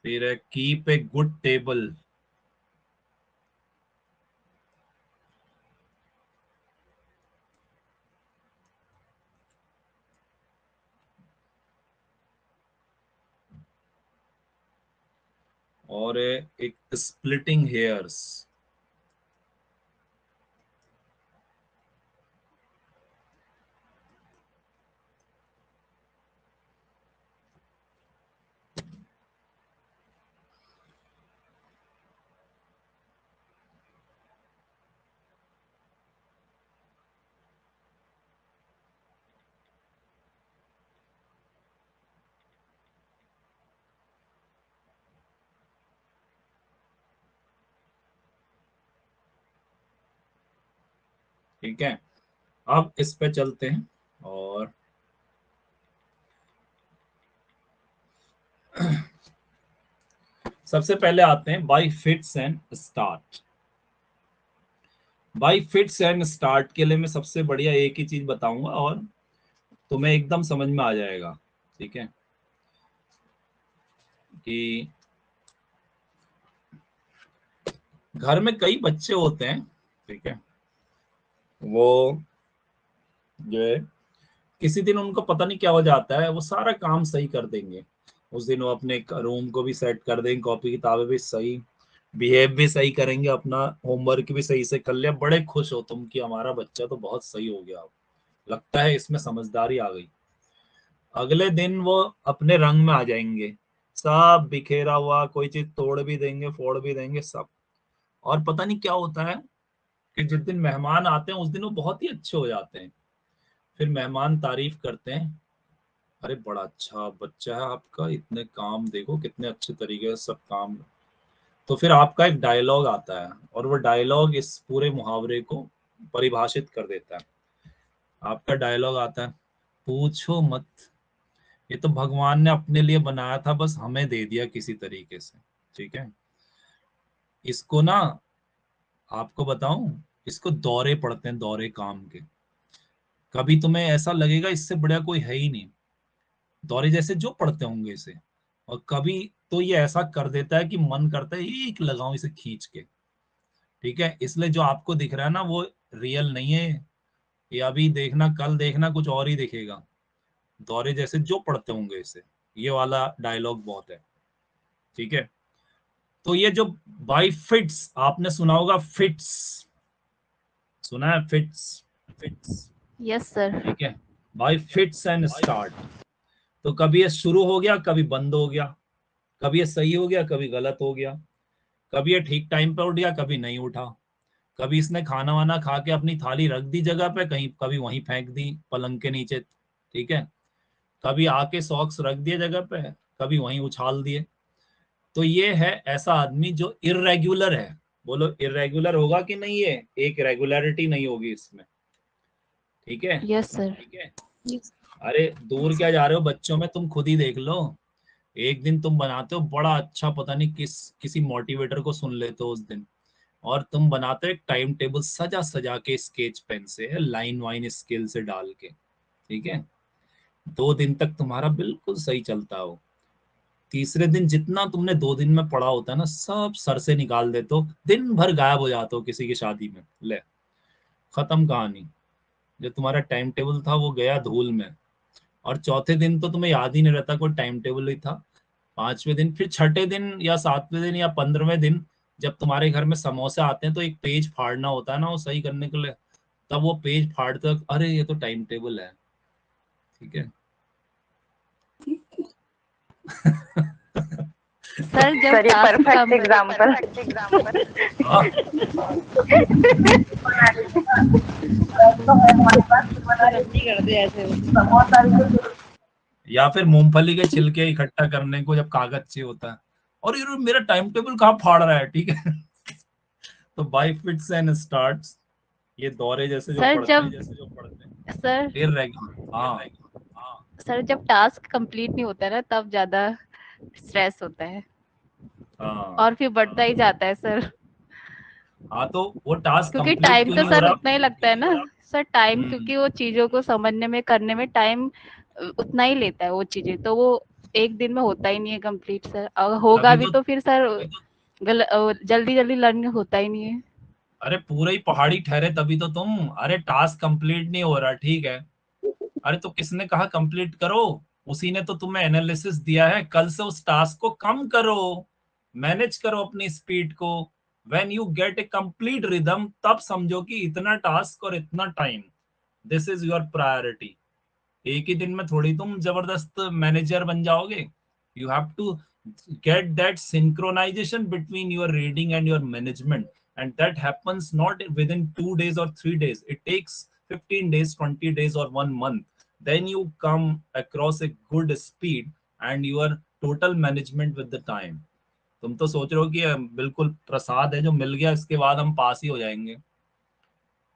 फिर है कीप ए गुड टेबल और एक स्प्लिटिंग हेयर्स ठीक है? अब इस पे चलते हैं और सबसे पहले आते हैं by fits and start by fits and start के लिए मैं सबसे बढ़िया एक ही चीज़ बताऊँगा और तुम्हें एकदम समझ में आ जाएगा, ठीक है? कि घर में कई बच्चे होते हैं, ठीक है? वो जो है, किसी दिन उनको पता नहीं क्या हो जाता है, वो सारा काम सही कर देंगे। उस दिन वो अपने रूम को भी सेट कर देंगे कॉपी किताबें भी सही बिहेव भी सही करेंगे, अपना होमवर्क भी सही से कर लिया बड़े खुश हो तुम कि हमारा बच्चा तो बहुत सही हो गया। लगता है इसमें समझदारी आ गई। अगले दिन वो अपने रंग में आ जाएँगे। सब बिखेरा हुआ, कोई चीज़ तोड़ भी देंगे, फोड़ भी देंगे, सब। और पता नहीं क्या होता है कि जिस दिन मेहमान आते हैं, उस दिन वो बहुत ही अच्छे हो जाते हैं। फिर मेहमान तारीफ़ करते हैं, अरे, बड़ा अच्छा बच्चा है आपका, इतने काम देखो, कितने अच्छे तरीके से सब काम। तो फिर आपका एक डायलॉग आता है और वो डायलॉग इस पूरे मुहावरे को परिभाषित कर देता है। आपका डायलॉग आता है, पूछो मत, ये तो भगवान ने अपने लिए बनाया था, बस हमें दे दिया किसी तरीके से। ठीक है? इसको ना आपको बताऊँ, इसको दौरे पड़ते हैं, दौरे काम के। कभी तुम्हें ऐसा लगेगा, इससे बढ़िया कोई है ही नहीं। दौरे जैसे जो पढ़ते होंगे इसे। और कभी तो ये ऐसा कर देता है कि मन करता है एक लगाऊँ इसे खींच के। ठीक है? इसलिए जो आपको दिख रहा है ना, वो रियल नहीं है। ये अभी देखना, कल देखना, कुछ और ही दिखेगा। दौरे जैसे जो पढ़ते होंगे इसे। ये वाला डायलॉग बहुत है। ठीक है? तो ये जो बाई फिट्स आपने सुना होगा फिट्स सुना है फिट्स फिट्स यस सर ठीक है। बाई फिट्स एंड स्टार्ट तो कभी ये शुरू हो गया कभी बंद हो गया। कभी ये सही हो गया कभी गलत हो गया। कभी ये ठीक टाइम पर उठ गया कभी नहीं उठा। कभी इसने खाना वाना खा के अपनी थाली रख दी जगह पे कहीं कभी वहीं फेंक दी पलंग के नीचे। ठीक है? कभी आके सॉक्स रख दिए जगह पे कभी वहीं उछाल दिए। तो ये है ऐसा आदमी जो इरेगुलर है। बोलो इरेगुलर होगा कि नहीं है एक रेगुलरिटी नहीं होगी इसमें। ठीक है? यस सर ठीक है? अरे दूर क्या जा रहे हो? बच्चों में तुम खुद ही देख लो। एक दिन तुम बनाते हो बड़ा अच्छा पता नहीं किस किसी मोटिवेटर को सुन लेते हो उस दिन। और तुम बनाते हो एक टाइम टेबल सजा सजा के स्केच पेन से लाइन वाइन स्केल से डाल के। ठीक है? दो दिन तक तुम्हारा बिल्कुल सही चलता हो। तीसरे दिन जितना तुमने दो दिन में पढ़ा होता है ना, सब सर से निकाल देते हो, दिन भर गायब हो जाते हो किसी की शादी में। ले, खत्म कहानी। जो तुम्हारा टाइम टेबल था, वो गया धूल में। और चौथे दिन तो तुम्हें याद ही नहीं रहता, कोई टाइम टेबल ही था। पाँचवें दिन, फिर छठे दिन या सातवें दिन या पंद्रहवें दिन, जब तुम्हारे घर में समोसे आते हैं तो एक पेज फाड़ना होता है ना, वो सही करने के लिए। तब वो पेज फाड़ते अरे, ये तो टाइम टेबल है। ठीक है? सर जब सर ये परफेक्ट एग्जांपल या फिर मूंगफली के छिलके इकट्ठा करने को जब कागज़ चाहिए होता है। और ये मेरा टाइम टेबल कहाँ फाड़ रहा है ठीक है? तो बाई फिट्स एंड स्टार्ट्स ये दौरे जैसे जो सर, पढ़ते हैं जब- जैसे जो पढ़ते हैं। सर हाँ। सर जब टास्क कंप्लीट नहीं होता ना तब ज़्यादा स्ट्रेस होता है। हाँ और फिर बढ़ता ही जाता है सर। हाँ तो वो टास्क क्योंकि टाइम तो सर उतना ही लगता है ना। सर टाइम हम्म। क्योंकि वो चीज़ों को समझने में करने में टाइम उतना ही लेता है वो चीज़ें। तो वो एक दिन में होता ही नहीं है कंप्लीट सर। अगर होगा भी तो- तो फिर सर गल, जल्दी जल्दी लर्न होता ही नहीं है। अरे पूरे ही पहाड़ी ठहरे तभी तो तुम। अरे टास्क कंप्लीट नहीं हो रहा ठीक है। अरे तो किसने कहा कंप्लीट करो? उसी ने तो तुम्हें एनालिसिस दिया है। कल से उस टास्क को कम करो। मैनेज करो अपनी स्पीड को। When you get a complete rhythm तब समझो कि इतना टास्क और इतना time this is your priority एक ही दिन में थोड़ी तुम ज़बरदस्त मैनेजर बन जाओगे। You have to get that synchronization between your reading and your management. And that happens not within two days or three days. It takes 15 days 20 days or month. Then you come across a good speed and your total management with the time. तुम तो सोच रहे हो कि बिल्कुल प्रसाद है जो मिल गया, इसके बाद हम पास ही हो जाएँगे।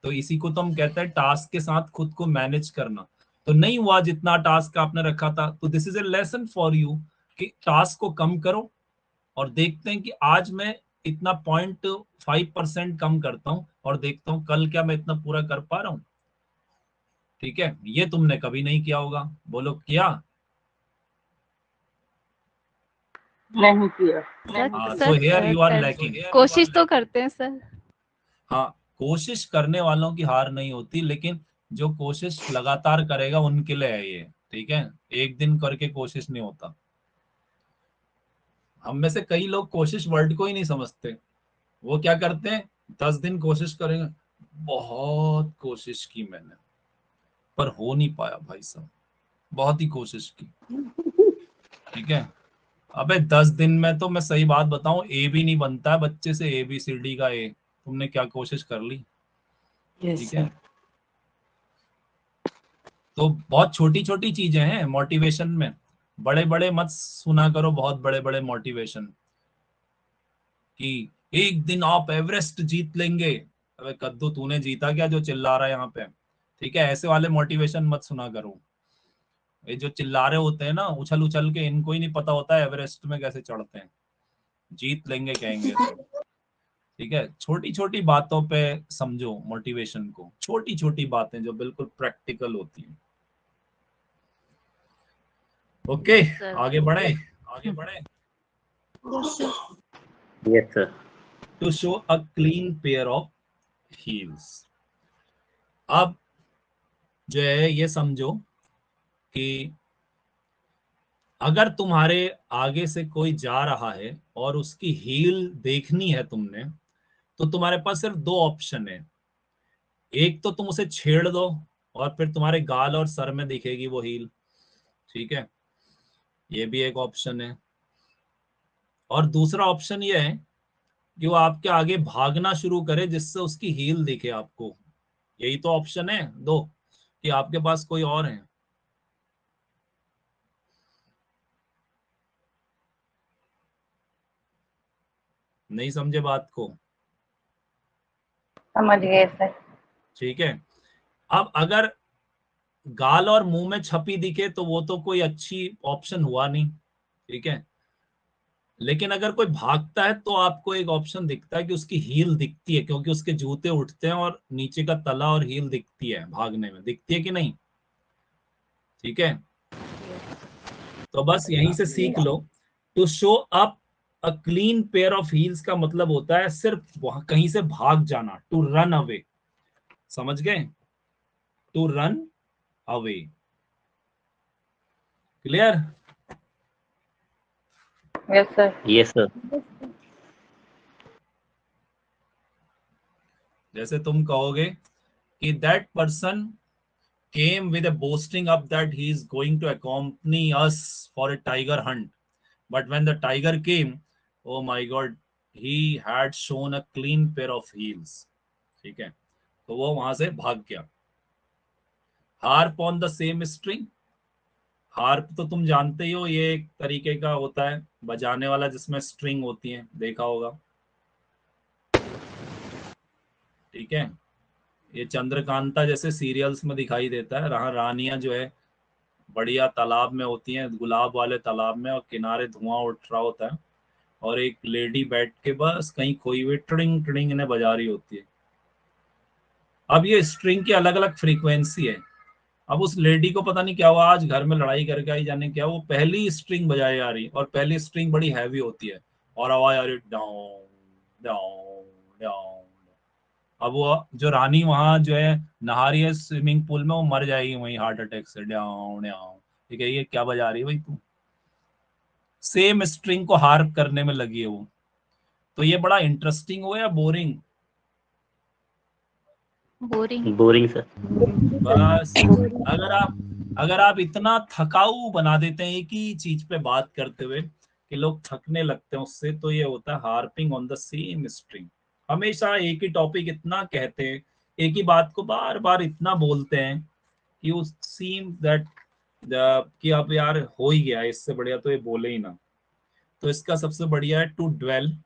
तो इसी को तो हम कहते हैं टास्क के साथ खुद को मैनेज करना। तो नहीं हुआ जितना टास्क आपने रखा था तो this is a lesson for you कि टास्क को कम करो और देखते हैं कि आज मैं इतना पॉइंट फाइव परसेंट कम करता हूँ और देखता हूँ कल क्या मैं इतना पूरा कर पा रहा हूँ। ठीक है? ये तुमने कभी नहीं किया होगा। बोलो किया? नहीं किया। सर हाँ, सर, कोशिश तो करते हैं सर। हाँ कोशिश करने वालों की हार नहीं होती लेकिन जो कोशिश लगातार करेगा उनके लिए है ये ठीक है? एक दिन करके कोशिश नहीं होता। हम में से कई लोग कोशिश वर्ड को ही नहीं समझते। वो क्या करते हैं? दस दिन कोशिश करेंगे। बहुत कोशिश की मैंने। पर हो नहीं पाया भाई साहब। बहुत ही कोशिश की। ठीक है? अबे दस दिन में तो मैं सही बात बताऊँ ए भी नहीं बनता है बच्चे से ए बी सी डी का ए तुमने क्या कोशिश कर ली? ठीक है? तो बहुत छोटी छोटी चीज़ें हैं मोटिवेशन में। बड़े बड़े मत सुना करो बहुत बड़े बड़े मोटिवेशन कि एक दिन आप एवरेस्ट जीत लेंगे। अबे कद्दू तूने जीता क्या जो चिल्ला रहा है यहाँ पे? ठीक है ऐसे वाले मोटिवेशन मत सुना करो। ये जो चिल्ला रहे होते हैं ना उछल उछल के इनको ही नहीं पता होता है एवरेस्ट में कैसे चढ़ते हैं। जीत लेंगे कहेंगे। ठीक है छोटी छोटी बातों पे समझो मोटिवेशन को। छोटी छोटी बातें जो बिल्कुल प्रैक्टिकल होती हैं। ओके सर आगे बढ़े आगे बढ़े. Yes, sir. to show a clean pair of heels अब जो है ये समझो कि अगर तुम्हारे आगे से कोई जा रहा है और उसकी हील देखनी है तुमने तो तुम्हारे पास सिर्फ़ दो ऑप्शन है। एक तो तुम उसे छेड़ दो और फिर तुम्हारे गाल और सर में दिखेगी वो हील, ठीक है? ये भी एक ऑप्शन है। और दूसरा ऑप्शन ये है कि वो आपके आगे भागना शुरू करे जिससे उसकी हील दिखे आपको। यही तो ऑप्शन है, दो। कि आपके पास कोई और है? नहीं समझे बात को? समझ गए सर ठीक है। अब अगर गाल और मुँह में छपी दिखे तो वो तो कोई अच्छी ऑप्शन हुआ नहीं। ठीक है? लेकिन अगर कोई भागता है तो आपको एक ऑप्शन दिखता है कि उसकी हील दिखती है क्योंकि उसके जूते उठते हैं और नीचे का तला और हील दिखती है भागने में। दिखती है कि नहीं? ठीक है? तो बस यहीं से सीख लो। To show up a clean pair of heels का मतलब होता है सिर्फ़ वहाँ कहीं से भाग जाना टू रन अवे समझ गए? टू रन अवे क्लियर जैसे तुम कहोगे कि that person came with a boasting up that he is going to accompany us for a tiger hunt but when the tiger came oh my god he had shown a clean pair of heels ठीक है? तो वो वहाँ से भाग गया। Harp on the same string harp तो तुम जानते ही हो, ये एक तरीके का होता है, बजाने वाला जिसमें स्ट्रिंग होती है, देखा होगा। ठीक है? ये चंद्रकांता जैसे सीरियल्स में दिखाई देता है, रहा रानियाँ जो है, बढ़िया तालाब में होती हैं, गुलाब वाले तालाब में, और किनारे धुआँ उठ रहा होता है, और एक लेडी बैठ के बस कहीं खोई हुई ट्रिंग ट्रिंग इन्हें बजा रही होती है। अब ये स्ट्रिंग की अलग अलग फ्रीक्वेंसी है अब उस लेडी को पता नहीं क्या हुआ, आज घर में लड़ाई करके आई जाने क्या, वो पहली स्ट्रिंग बजाई जा रही, और पहली स्ट्रिंग बड़ी हैवी होती है, और आवाज़ आ रही डाउन डाउन डाउन अब वो, जो रानी वहाँ जो है, नहा रही है स्विमिंग पूल में, वो मर जाएगी वही हार्ट अटैक से डाउन डाउन ठीक है, ये क्या बजा रही है भाई तू? सेम स्ट्रिंग को हार्प करने में लगी है वो। तो ये बड़ा इंटरेस्टिंग हो या बोरिंग बोरिंग Boring, sir. बस अगर आप अगर आप इतना थकाऊ बना देते हैं एक ही चीज़ पे बात करते हुए कि लोग थकने लगते हैं उससे तो ये होता है harping on the same string. हमेशा एक ही टॉपिक इतना कहते हैं एक ही बात को बार बार इतना बोलते हैं कि उस सीम दैट कि अब यार हो ही गया इससे बढ़िया तो ये बोले ही ना। तो इसका सबसे बढ़िया है टू ड्वेल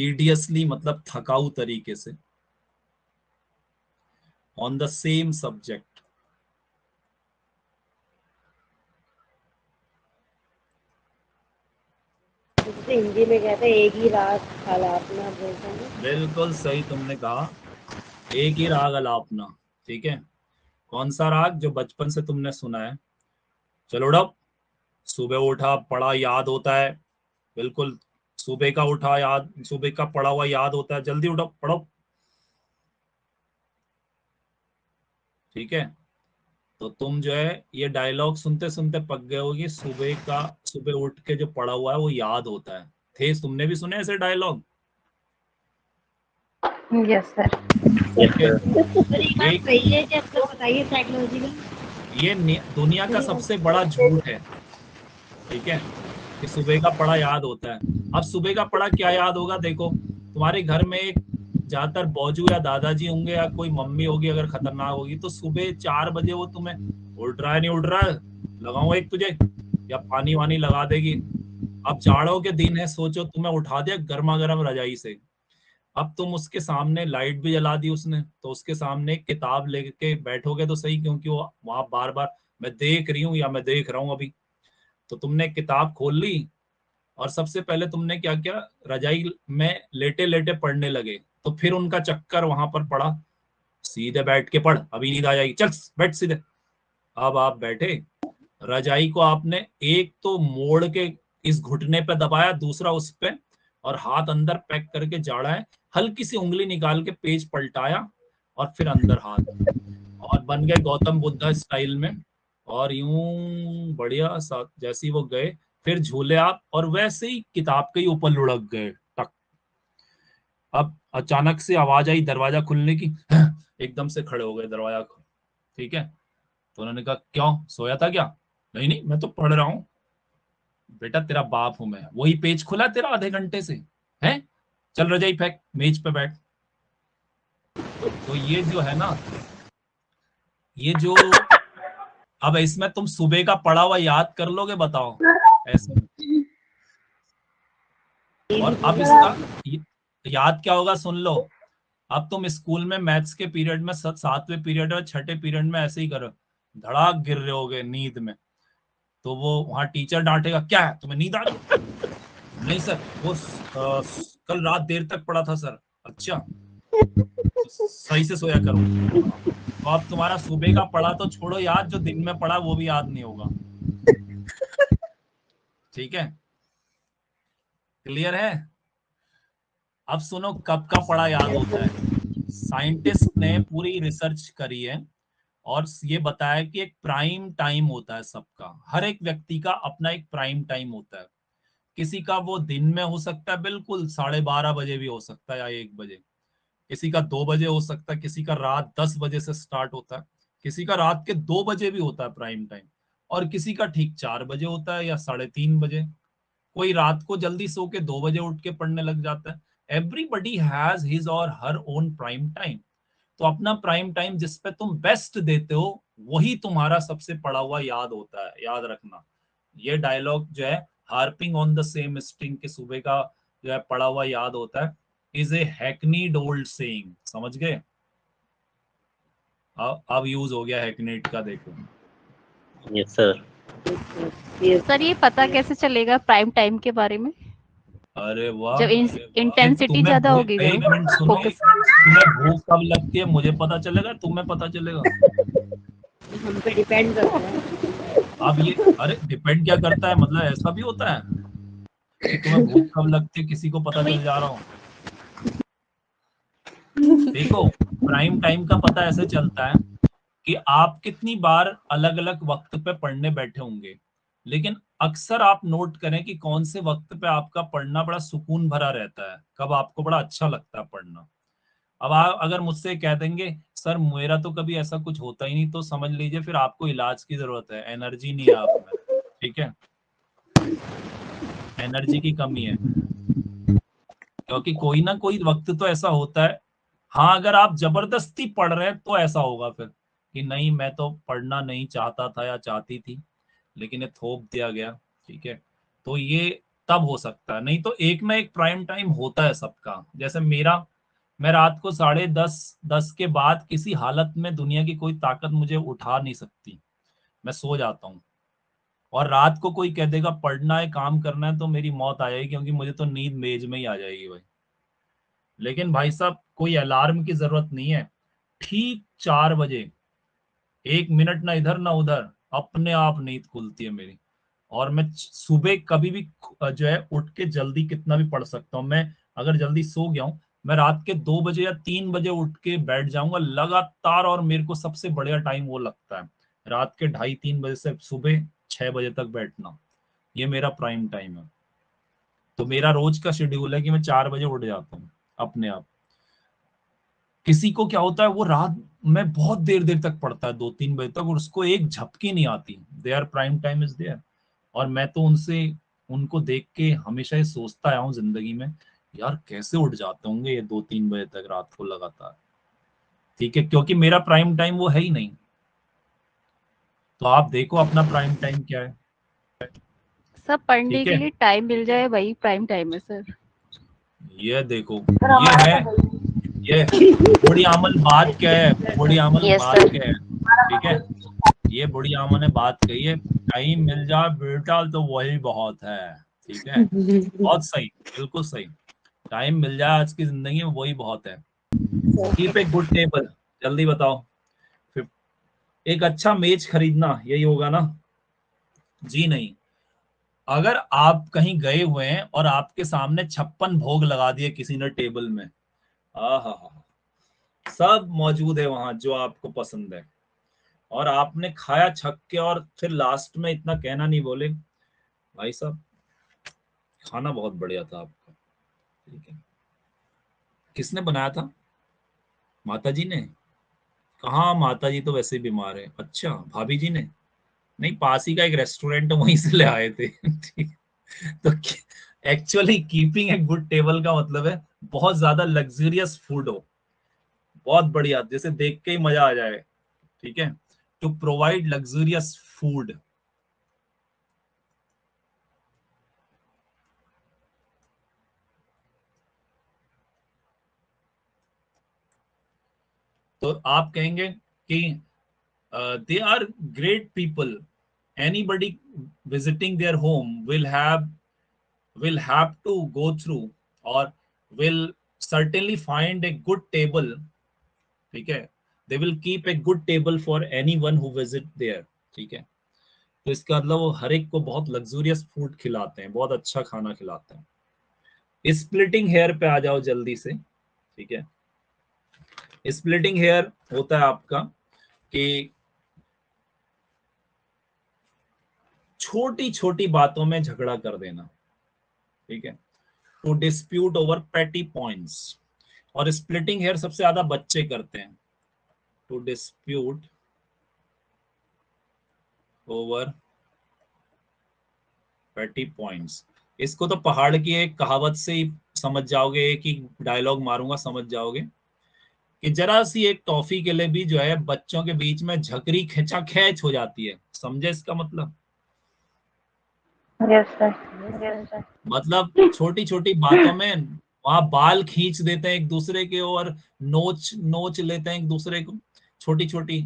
टीडियसली मतलब थकाऊ तरीके से। On the same subject Hindi में कहते हैं एक ही रात आलापना बोलते हैं। बिल्कुल सही तुमने कहा। एक ही राग अलापना ठीक है? कौन सा राग जो बचपन से तुमने सुना है? चलो डब सुबह उठा पढ़ा याद होता है। बिल्कुल सुबह का उठा याद सुबह का पढ़ा हुआ याद होता है जल्दी उठो पढ़ो। ठीक है? तो तुम जो है ये डायलॉग सुनते सुनते पक गए होगी सुबह का सुबह उठ के जो पढ़ा हुआ है वो याद होता है। थे तुमने भी सुने ऐसे डायलॉग यस सर है कि का? ये दुनिया का सबसे बड़ा झूठ है। ठीक है? कि सुबह का पड़ा याद होता है। अब सुबह का पड़ा क्या याद होगा? देखो, तुम्हारे घर में ज़्यादातर बौजू या दादाजी होंगे या कोई मम्मी होगी अगर खतरनाक होगी तो सुबह चार बजे वो तुम्हें उठ रहा है, नहीं उठ रहा है? लगाऊँ एक तुझे? या पानी वानी लगा देगी? अब जाड़ों के दिन है, सोचो, तुम्हें उठा दिया गर्मा गर्म रजाई से। अब तुम उसके सामने लाइट भी जला दी उसने तो उसके सामने किताब लेके बैठोगे तो सही, क्योंकि वो वहाँ बार बार मैं देख रही हूँ या मैं देख रहा हूँ अभी। तो तुमने किताब खोल ली और सबसे पहले तुमने क्या किया? रजाई में लेटे लेटे पढ़ने लगे। तो फिर उनका चक्कर वहाँ पर पड़ा। सीधे बैठ के पढ़। अभी नींद आ जाएगी। चल, बैठ सीधे। अब आप बैठे। रजाई को आपने एक तो मोड़ के इस घुटने पे दबाया, दूसरा उस पे और हाथ अंदर पैक करके जाड़ा है। हल्की सी उंगली निकाल के पेज पलटाया और फिर अंदर हाथ। और बन गए गौतम बुद्धा स्टाइल में। और यूँ बढ़िया सा जैसे ही वो गए, फिर झूले आप और वैसे ही किताब के ही ऊपर लुढ़क गए, टक। अब अचानक से आवाज़ आई दरवाज़ा खुलने की, एकदम से खड़े हो गए दरवाज़ा ठीक है? तो उन्होंने कहा, क्यों? सोया था क्या? नहीं नहीं, मैं तो पढ़ रहा हूँ। बेटा, तेरा बाप हूँ मैं। वही पेज खुला तेरा आधे घंटे से, है? चल रजाई फेंक, मेज पे बैठ। तो ये जो है ना, ये जो अब इसमें तुम सुबह का पढ़ा हुआ याद कर लोगे बताओ। ऐसे। और अब इसका याद क्या होगा सुन लो। अब तुम स्कूल में मैथ्स के पीरियड में सातवें पीरियड और छठे पीरियड में ऐसे ही करो। धड़ाक गिर रहे होगे नींद में। तो वो वहाँ टीचर डांटेगा क्या है? तुम्हें नींद आ रही नहीं सर वो अ, कल रात देर तक पढ़ा था सर। अच्छा। सही से सोया करो। तो अब तुम्हारा सुबह का पढ़ा तो छोड़ो, याद जो दिन में पढ़ा वो भी याद नहीं होगा। ठीक है? क्लियर है? अब सुनो, कब का पढ़ा याद होता है। साइंटिस्ट ने पूरी रिसर्च करी है और ये बताया कि एक प्राइम टाइम होता है सबका। हर एक व्यक्ति का अपना एक प्राइम टाइम होता है। किसी का वो दिन में हो सकता है, बिल्कुल साढ़े बारह बजे भी हो सकता है या एक बजे। किसी का दो बजे हो सकता है, किसी का रात दस बजे से स्टार्ट होता है, किसी का रात के दो बजे भी होता है प्राइम टाइम और किसी का ठीक चार बजे होता है या साढ़े तीन बजे। कोई रात को जल्दी सो के दो बजे उठ के पढ़ने लग जाता है। एवरीबडी हैज़ हिज और हर ओन प्राइम टाइम तो अपना प्राइम टाइम जिस पे तुम बेस्ट देते हो, वही तुम्हारा सबसे पड़ा हुआ याद होता है, याद रखना। ये डायलॉग जो है harping on the same string के सुबह का जो है पड़ा हुआ याद होता है। Is a hackneyed old saying समझ गए? अब अब यूज़ हो गया हैकनीड का देखो। यस सर सर ये पता कैसे चलेगा प्राइम टाइम के बारे में? अरे वाह। जब तुम्हें ज़्यादा होगी focus। तुम्हें भूख कब लगती है? मुझे पता चलेगा? तुम्हें पता चलेगा? हम पे डिपेंड करता है। अब ये अरे डिपेंड क्या करता है? मतलब ऐसा भी होता है? कि तुम्हें भूख कब लगती है? किसी को पता चल जा रहा हो। देखो प्राइम टाइम का पता ऐसे चलता है कि आप कितनी बार अलग अलग वक्त पे पढ़ने बैठे होंगे। लेकिन अक्सर आप नोट करें कि कौन से वक्त पे आपका पढ़ना बड़ा सुकून भरा रहता है, कब आपको बड़ा अच्छा लगता है पढ़ना। अब आप अगर मुझसे कह देंगे, सर, मेरा तो कभी ऐसा कुछ होता ही नहीं तो समझ लीजिए फिर आपको इलाज की ज़रूरत है एनर्जी नहीं है आप में, ठीक है? एनर्जी की कमी है। क्योंकि कोई ना कोई वक्त तो ऐसा होता है हाँ अगर आप ज़बरदस्ती पढ़ रहे हैं तो ऐसा होगा फिर कि नहीं, मैं तो पढ़ना नहीं चाहता था या चाहती थी, लेकिन ये थोप दिया गया, ठीक है? तो ये तब हो सकता है। नहीं तो एक ना एक प्राइम टाइम होता है सबका। जैसे मेरा, मैं रात को साढ़े दस दस के बाद किसी हालत में दुनिया की कोई ताकत मुझे उठा नहीं सकती। मैं सो जाता हूँ। और रात को कोई कह देगा, पढ़ना है, काम करना है तो मेरी मौत आ जाएगी, क्योंकि मुझे तो नींद मेज में ही आ जाएगी भाई। लेकिन भाई साहब, कोई अलार्म की ज़रूरत नहीं है। ठीक चार बजे, एक मिनट ना इधर ना उधर, अपने आप नींद खुलती है मेरी। और मैं सुबह कभी भी जो है, उठ के जल्दी कितना भी पढ़ सकता हूँ। मैं अगर जल्दी सो गया हूँ, मैं रात के दो बजे या तीन बजे उठ के बैठ जाऊँगा, लगातार और मेरे को सबसे बढ़िया टाइम वो लगता है। रात के ढाई तीन बजे से सुबह छह बजे तक बैठना, ये मेरा प्राइम टाइम है। तो मेरा रोज का शेड्यूल है कि मैं चार बजे उठ जाता हूँ। अपने आप। किसी को क्या होता है वो रात में बहुत देर देर तक पढ़ता है दो तीन बजे तक और उसको एक झपकी नहीं आती। Their prime time is there और मैं तो उनसे उनको देख के हमेशा ये सोचता आया हूँ ज़िंदगी में यार कैसे उठ जाते होंगे ये दो तीन बजे तक रात को लगातार? ठीक है क्योंकि मेरा प्राइम टाइम वो है ही नहीं। तो आप देखो अपना प्राइम टाइम क्या है। सब पढ़ने के लिए टाइम मिल जाए वही प्राइम टाइम है सर ये देखो ये है ये बुढ़ी आमल बात क्या है? बड़ी आमल Yes, बात क्या है? ठीक है? ये बुढ़ी आमल ने बात कही है टाइम मिल जाए बेटा तो वही बहुत है। ठीक है? बहुत सही बिल्कुल सही। टाइम मिल जाए आज की ज़िंदगी में वही बहुत है। कीप ए गुड टेबल जल्दी बताओ। एक अच्छा मेज खरीदना यही होगा ना? जी नहीं। अगर आप कहीं गए हुए हैं और आपके सामने छप्पन भोग लगा दिए किसी ने टेबल में, आहा सब मौजूद है वहाँ जो आपको पसंद है। और आपने खाया छक के और फिर लास्ट में इतना कहना नहीं बोले। भाई साहब, खाना बहुत बढ़िया था आपका। ठीक है। किसने बनाया था? माता जी ने? कहा माता जी तो वैसे बीमार है। अच्छा भाभी जी ने? नहीं, पास ही का एक रेस्टोरेंट वहीं से ले आए थे। तो actually keeping a good table का मतलब है, बहुत ज़्यादा लग्जरियस फ़ूड हो। बहुत बढ़िया, जैसे देख के ही मज़ा आ जाए, ठीक है? टू प्रोवाइड लग्जरियस फ़ूड तो आप कहेंगे कि they are great people anybody visiting their home will have will have to go through or will certainly find a good table ठीक है they will keep a good table for anyone who visit there ठीक है तो इसका मतलब वो हर एक को बहुत लग्जूरियस फ़ूड खिलाते हैं बहुत अच्छा खाना खिलाते हैं स्प्लिटिंग हेयर पे आ जाओ जल्दी से ठीक है स्प्लिटिंग हेयर होता है आपका कि छोटी छोटी बातों में झगड़ा कर देना। ठीक है? To dispute over petty points और स्प्लिटिंग हेयर सबसे ज़्यादा बच्चे करते हैं। To dispute over petty points इसको तो पहाड़ की एक कहावत से ही समझ जाओगे, एक ही डायलॉग मारूँगा, समझ जाओगे। कि जरा सी एक टॉफी के लिए भी जो है, बच्चों के बीच में झकरी खेचा खेच हो जाती है। समझे इसका मतलब? मतलब छोटी छोटी बातों में वहाँ बाल खींच देते हैं एक दूसरे के और नोच नोच लेते हैं एक दूसरे को छोटी छोटी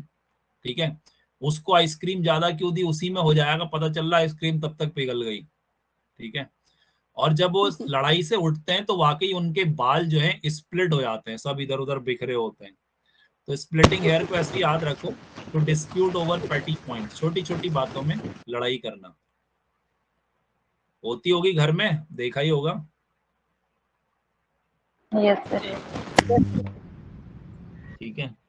ठीक है? उसको आइसक्रीम ज़्यादा क्यों दी? उसी में हो जाएगा पता चल रहा आइसक्रीम तब तक पिघल गई ठीक है? और जब वो लड़ाई से उठते हैं तो वाकई उनके बाल जो है स्प्लिट हो जाते हैं सब इधर उधर बिखरे होते हैं। तो स्प्लिटिंग हेयर को ऐसे याद रखो to dispute over petty point छोटी छोटी बातों में लड़ाई करना। होती होगी घर में? देखा ही होगा। यस सर ठीक है।